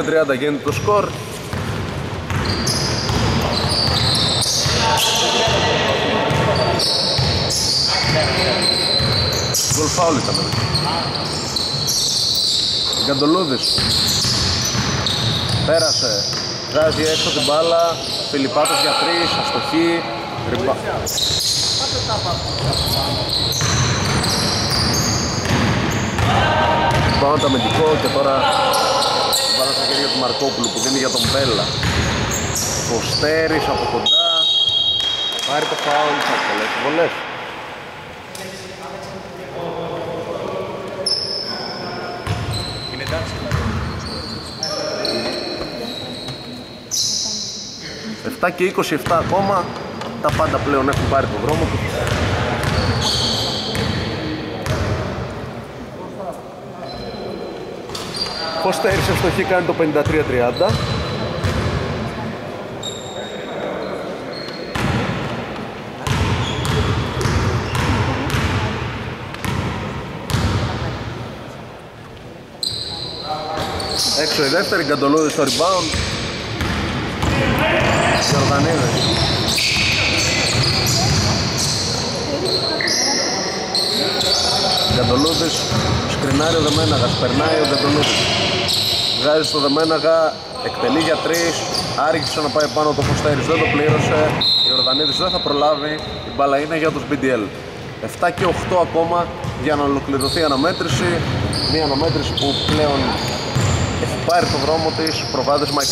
52-30 γίνεται το σκορ. Γκολ φάουλ ήταν. Γκαντολούδης. Πέρασε. Βγάζει έξω την μπάλα. Φιλιππάτος για τρεις. Αστοχή. Ριμπα... Πάμε το αμυντικό και τώρα Βάλα στα χέρια του Μαρκόπουλου που δίνει για τον Μπέλα. Φωστέρης από κοντά. Πάρει το φάουλ, θα πολλές βολές Είναι εντάξει. 7 και 27 ακόμα. Τα πάντα πλέον έχουν πάρει τον δρόμο τους Φωστέρης ευστοχή κάνει το 53-30 Έξω η δεύτερη, Γκαντολούδη στο rebound. Γιορδανίδης. Γκαντολούδης σκρινάρει ο Δεμέναγας, περνάει ο Γκαντολούδης Βγάζει στο Δεμέναγα, εκτελεί για τρεις Άργησε να πάει πάνω το Φωστέρης, δεν το πλήρωσε Η Ορδανίδης δεν θα προλάβει, η μπάλα είναι για τους BDL 7 και 8 ακόμα για να ολοκληρωθεί η αναμέτρηση Μια αναμέτρηση που πλέον έχει πάρει το δρόμο της προβάδισμα 23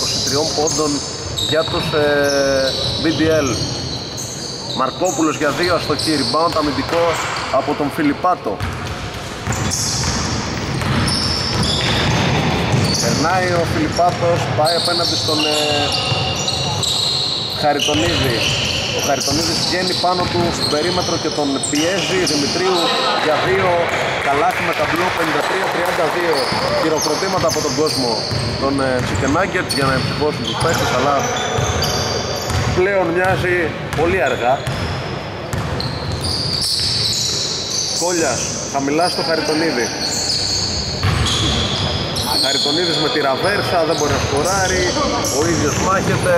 πόντων για τους ε, BDL Μαρκόπουλος για δύο αστοχή rebound αμυντικό από τον Φιλιππάτο Περνάει ο Φιλιππάτος, πάει απέναντι στον ε, Χαριτονίδη. Ο Χαριτονίδης βγαίνει πάνω του στην περίμετρο και τον πιέζει Δημητρίου για δύο. Καλάθι με ταμπλό 53-32 χειροκροτήματα από τον κόσμο. Των ε, Chicken Nuggets για να εμψυχώσουν τους παίκτες αλλά πλέον μοιάζει πολύ αργά. Κόλλιας χαμηλά στο Χαριτονίδη Χαριτονίδης με τη ραβέρσα δεν μπορεί να σκοράρει. Ο ίδιος μάχεται.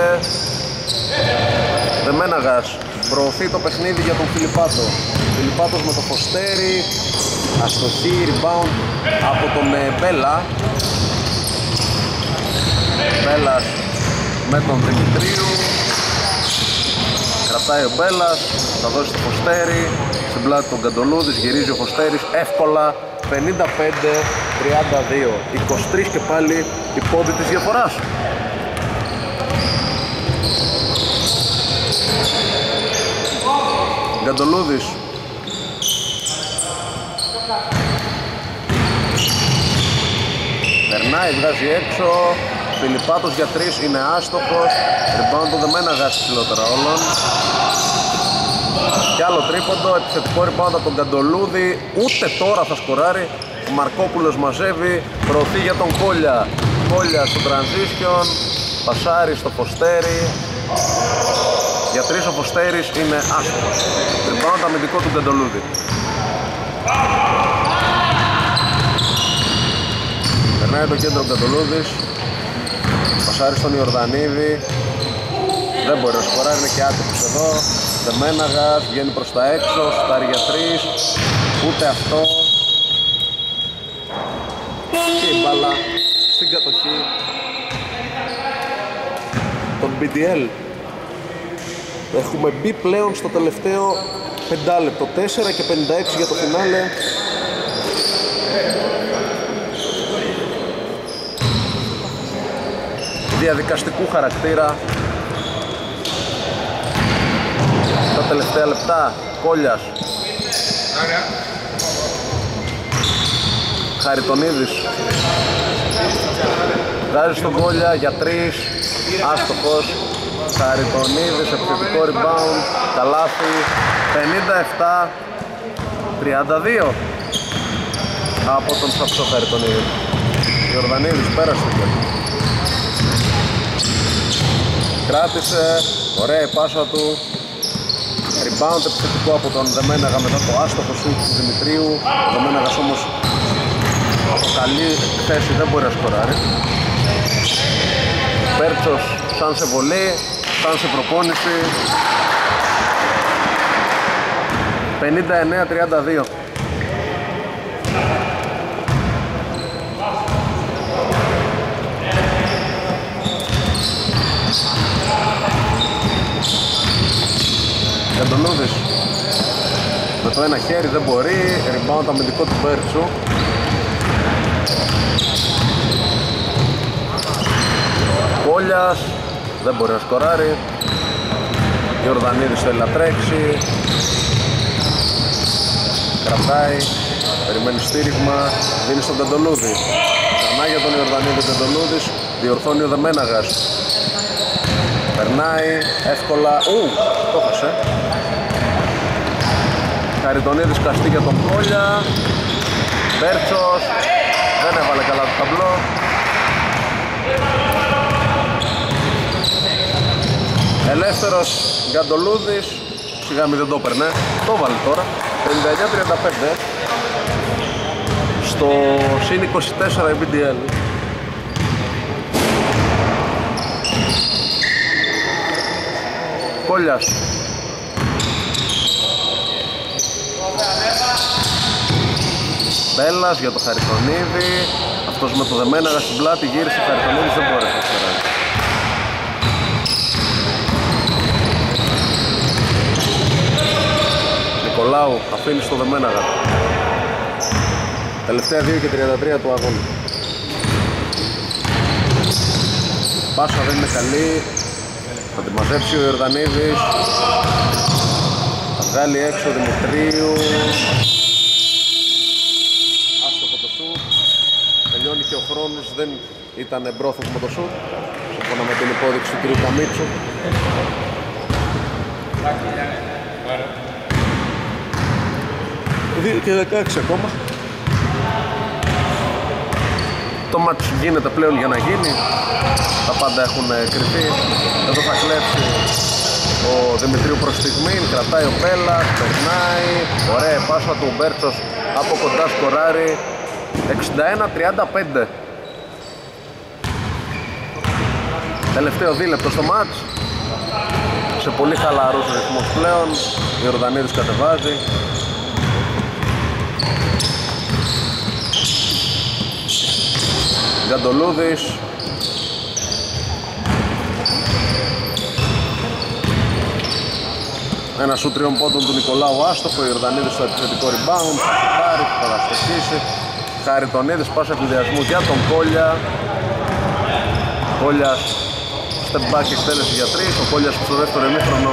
Δεμέναγας προωθεί το παιχνίδι για τον Φιλιππάτο. Φιλιππάτος με το Φωστέρι. Αστοχή, rebound από τον ε, Μπέλα. Μπέλας με τον Δημητρίου. Κρατάει ο Μπέλας. Θα δώσει το Φωστέρι. Στην πλάτη των Καντολούδης. Γυρίζει ο Φωστέρης εύκολα 55-32 23 και πάλι η πόντη της διαφοράς. Γκαντολούδης Περνάει, βγάζει έξω. Φιλιππάτος για τρεις είναι άστοχος. Rebound το δεμέναγας ψηλότερα όλων Κι άλλο τρίποντο, επιθετικό rebound από τον Καντολούδη Ούτε τώρα θα σκοράρει Ο Μαρκόπουλος μαζεύει, προωθεί για τον Κόλια Κόλια στο transition Πασάρι στο Φωστέρι για τρεις ο Φωστέρης είναι άστοχος. Rebound αμυντικό του Καντολούδη. Περνάει το κέντρο Καντολούδης. Πασάρι στον Ιορδανίδη. Δεν μπορεί να σκοράρει, είναι και άτυπος εδώ. Δεμέναγας, βγαίνει προς τα έξω, στάρει για τρεις. Ούτε αυτό. Και η μπάλα στην κατοχή των BDL. Έχουμε μπει πλέον στο τελευταίο πεντάλεπτο 4 και 56 για το φινάλε διαδικαστικού χαρακτήρα τα τελευταία λεπτά. Κόλιας. Χαριτονίδης. Βγάζει στον Κόλια για τρεις. Άστοχος. Χαριτονίδης, επιθετικό rebound, καλάθι, 57-32 από τον Σαψό Χαριτονίδη. Ιορδανίδης πέρασε το Κράτησε, ωραία η πάσα του, rebound επιθετικό από τον Δεμέναγα μετά το άστοχο σου του Δημητρίου. Ο Δεμέναγας όμως καλή θέση δεν μπορεί να σκοράρει. Πέρτσος σαν σε βολή, σαν σε προπόνηση 59-32 Καντονούδης με το ένα χέρι δεν μπορεί rebound αμυντικό του Πέρτσου Πόλιας δεν μπορεί να σκοράρει. Ιορδανίδης θέλει να τρέξει. Κρατάει περιμένει στήριγμα δίνει στον Καντολούδη ξανά για τον Ιορδανίδη Καντολούδης διορθώνει ο Δεμέναγας. Περνάει εύκολα. Ου, το χασε Χαριτονίδης καστεί για τον Κόλια Μπέρτσος. Δεν έβαλε καλά το ταμπλό. Ελεύθερος Γκαντολούδης. Σιγά μη δεν το έπαιρνε. Το βάλει τώρα. 59-35 Στο συν 24 BDL Κόλλιας Μπέλας για το Χαριτονίδη. Αυτός με το δεμέναγα στην πλάτη γύρισε Χαριτονίδης δεν μπορεί να ξεράσει Νικολάου αφήνεις στο δεμέναγα Τελευταία 2 και 33 του αγώνα. Πάσα δεν είναι καλή Θα τη μαζέψει ο Ιορδανίδης. Θα βγάλει έξω ο Δημητρίου. Άστοχο το σουτ. Τελειώνει και ο χρόνος. Δεν ήταν μπρόθεσμο το σουτ. Σύμφωνα με την υπόδειξη του κ. Καμίτσου. Δύο και 16 ακόμα Το μάτς γίνεται πλέον για να γίνει. Τα πάντα έχουν ε, κρυφεί. Εδώ θα κλέψει ο Δημητρίου προς στιγμή. Κρατάει ο Μπέλας, περνάει. Ωραία πάσα του Μπέρτσος από κοντά σκοράρει. 61-35. Τελευταίο δίλεπτο στο μάτς σε πολύ χαλαρούς ρυθμούς πλέον η Ορδανίδης κατεβάζει Γκαντολούδης ένα σου τριών πόντων του Νικολάου Άστοχο, η Ορδανίδης στο επιθετικό rebound, θα πάρει, θα παραστοχίσει. Χαριτονίδης, πάσα εκδιασμού για τον Κόλια. Κόλιας step back εκτέλεση για τρεις. Ο Κόλιας που στο δεύτερο ημίχρονο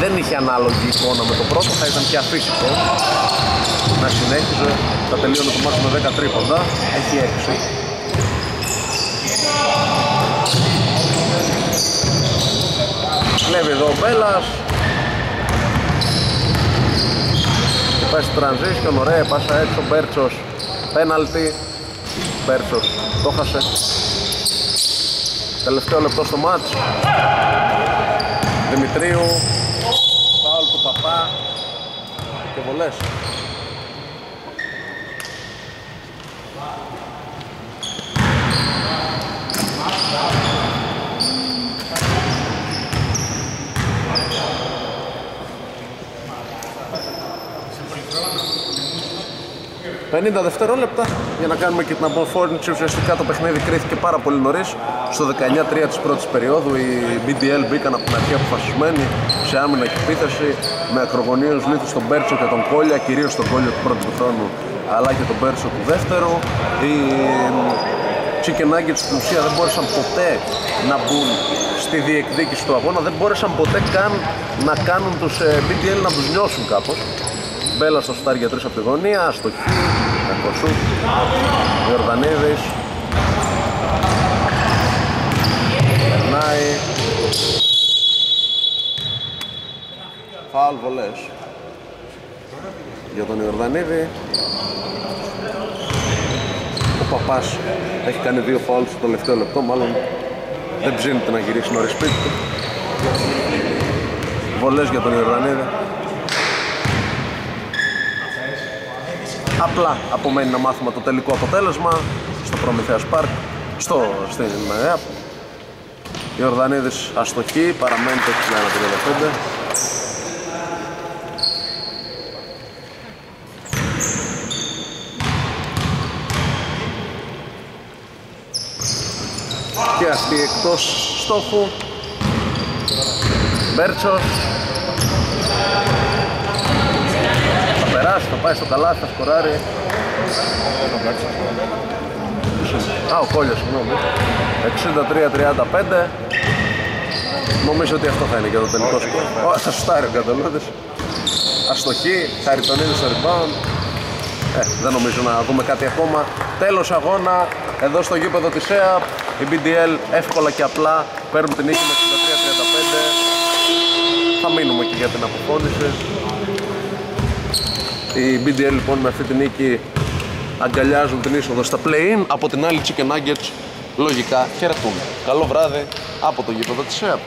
δεν είχε ανάλογη εικόνα με το πρώτο, θα ήταν και αφύσικο να συνέχιζε. Θα τελείωνε το μάτι με 10 τρίποντα, έχει 6. Κλέβει εδώ ο Μπέλας. Πάει στο transition, ωραία, πάσα έξω, Μπέρτσος Πέναλτι. Μπέρτσος, το χασε Τελευταίο λεπτό στο μάτς. Δημητρίου Φάουλ του Παπά. Και βολές «50 δευτερόλεπτα για να κάνουμε και την αποφώνηση ουσιαστικά το παιχνίδι κρίθηκε πάρα πολύ νωρίς. Στο 19-3 της πρώτης περίοδου οι BDL μπήκαν από την αρχή αποφασισμένοι σε άμυνα και επίθεση με ακρογωνίους λίθους στον Μπέρτσο και τον Κόλια, κυρίως τον Κόλια του πρώτου χρόνου αλλά και τον Μπέρτσο του δεύτερου. Οι Chicken Nuggets στην ουσία δεν μπόρεσαν ποτέ να μπουν στη διεκδίκηση του αγώνα, δεν μπόρεσαν ποτέ καν να κάνουν τους ε, BDL να τους νιώσουν κάπως. Μπέλα στο στάρ για τρεις από τη γωνία, στο χ, κακό σουτ, Ιορδανίδης. Περνάει. Φάουλ βολές. Για τον Ιορδανίδη. Ο Παπάς έχει κάνει δύο φάουλ στο τελευταίο λεπτό, μάλλον δεν ψήνεται να γυρίσει νωρίς σπίτι του. Βολές για τον Ιορδανίδη. Απλά απομένει να μάθουμε το τελικό αποτέλεσμα στο Προμηθέας Πάρκ, στο, στην ΕΑΠ. Η Ορδανίδης αστοχή, παραμένει το 61-35. Και αυτή εκτός στόχου. Μπέρτσος περάσει, θα πάει στο καλάθι, θα σκοράρει. Α, ο Κόλλιος, συγγνώμη. 63-35. Νομίζω ότι αυτό θα είναι και το τελικό σκορ. Θα σουτάρει ο Κατελώδης. Αστοχή, Χαριτονίδης στο rebound. Ε, δεν νομίζω να δούμε κάτι ακόμα. Τέλος αγώνα, εδώ στο γήπεδο της ΕΑΠ. Η BDL εύκολα και απλά παίρνουν την νίκη με 63-35. Θα μείνουμε και για την αποφώνηση. Οι BDL λοιπόν με αυτή την νίκη αγκαλιάζουν την είσοδο στα play-in. Από την άλλη Chicken Nuggets λογικά χαιρετούν. Καλό βράδυ από το γήπεδο της ΕΑΠ.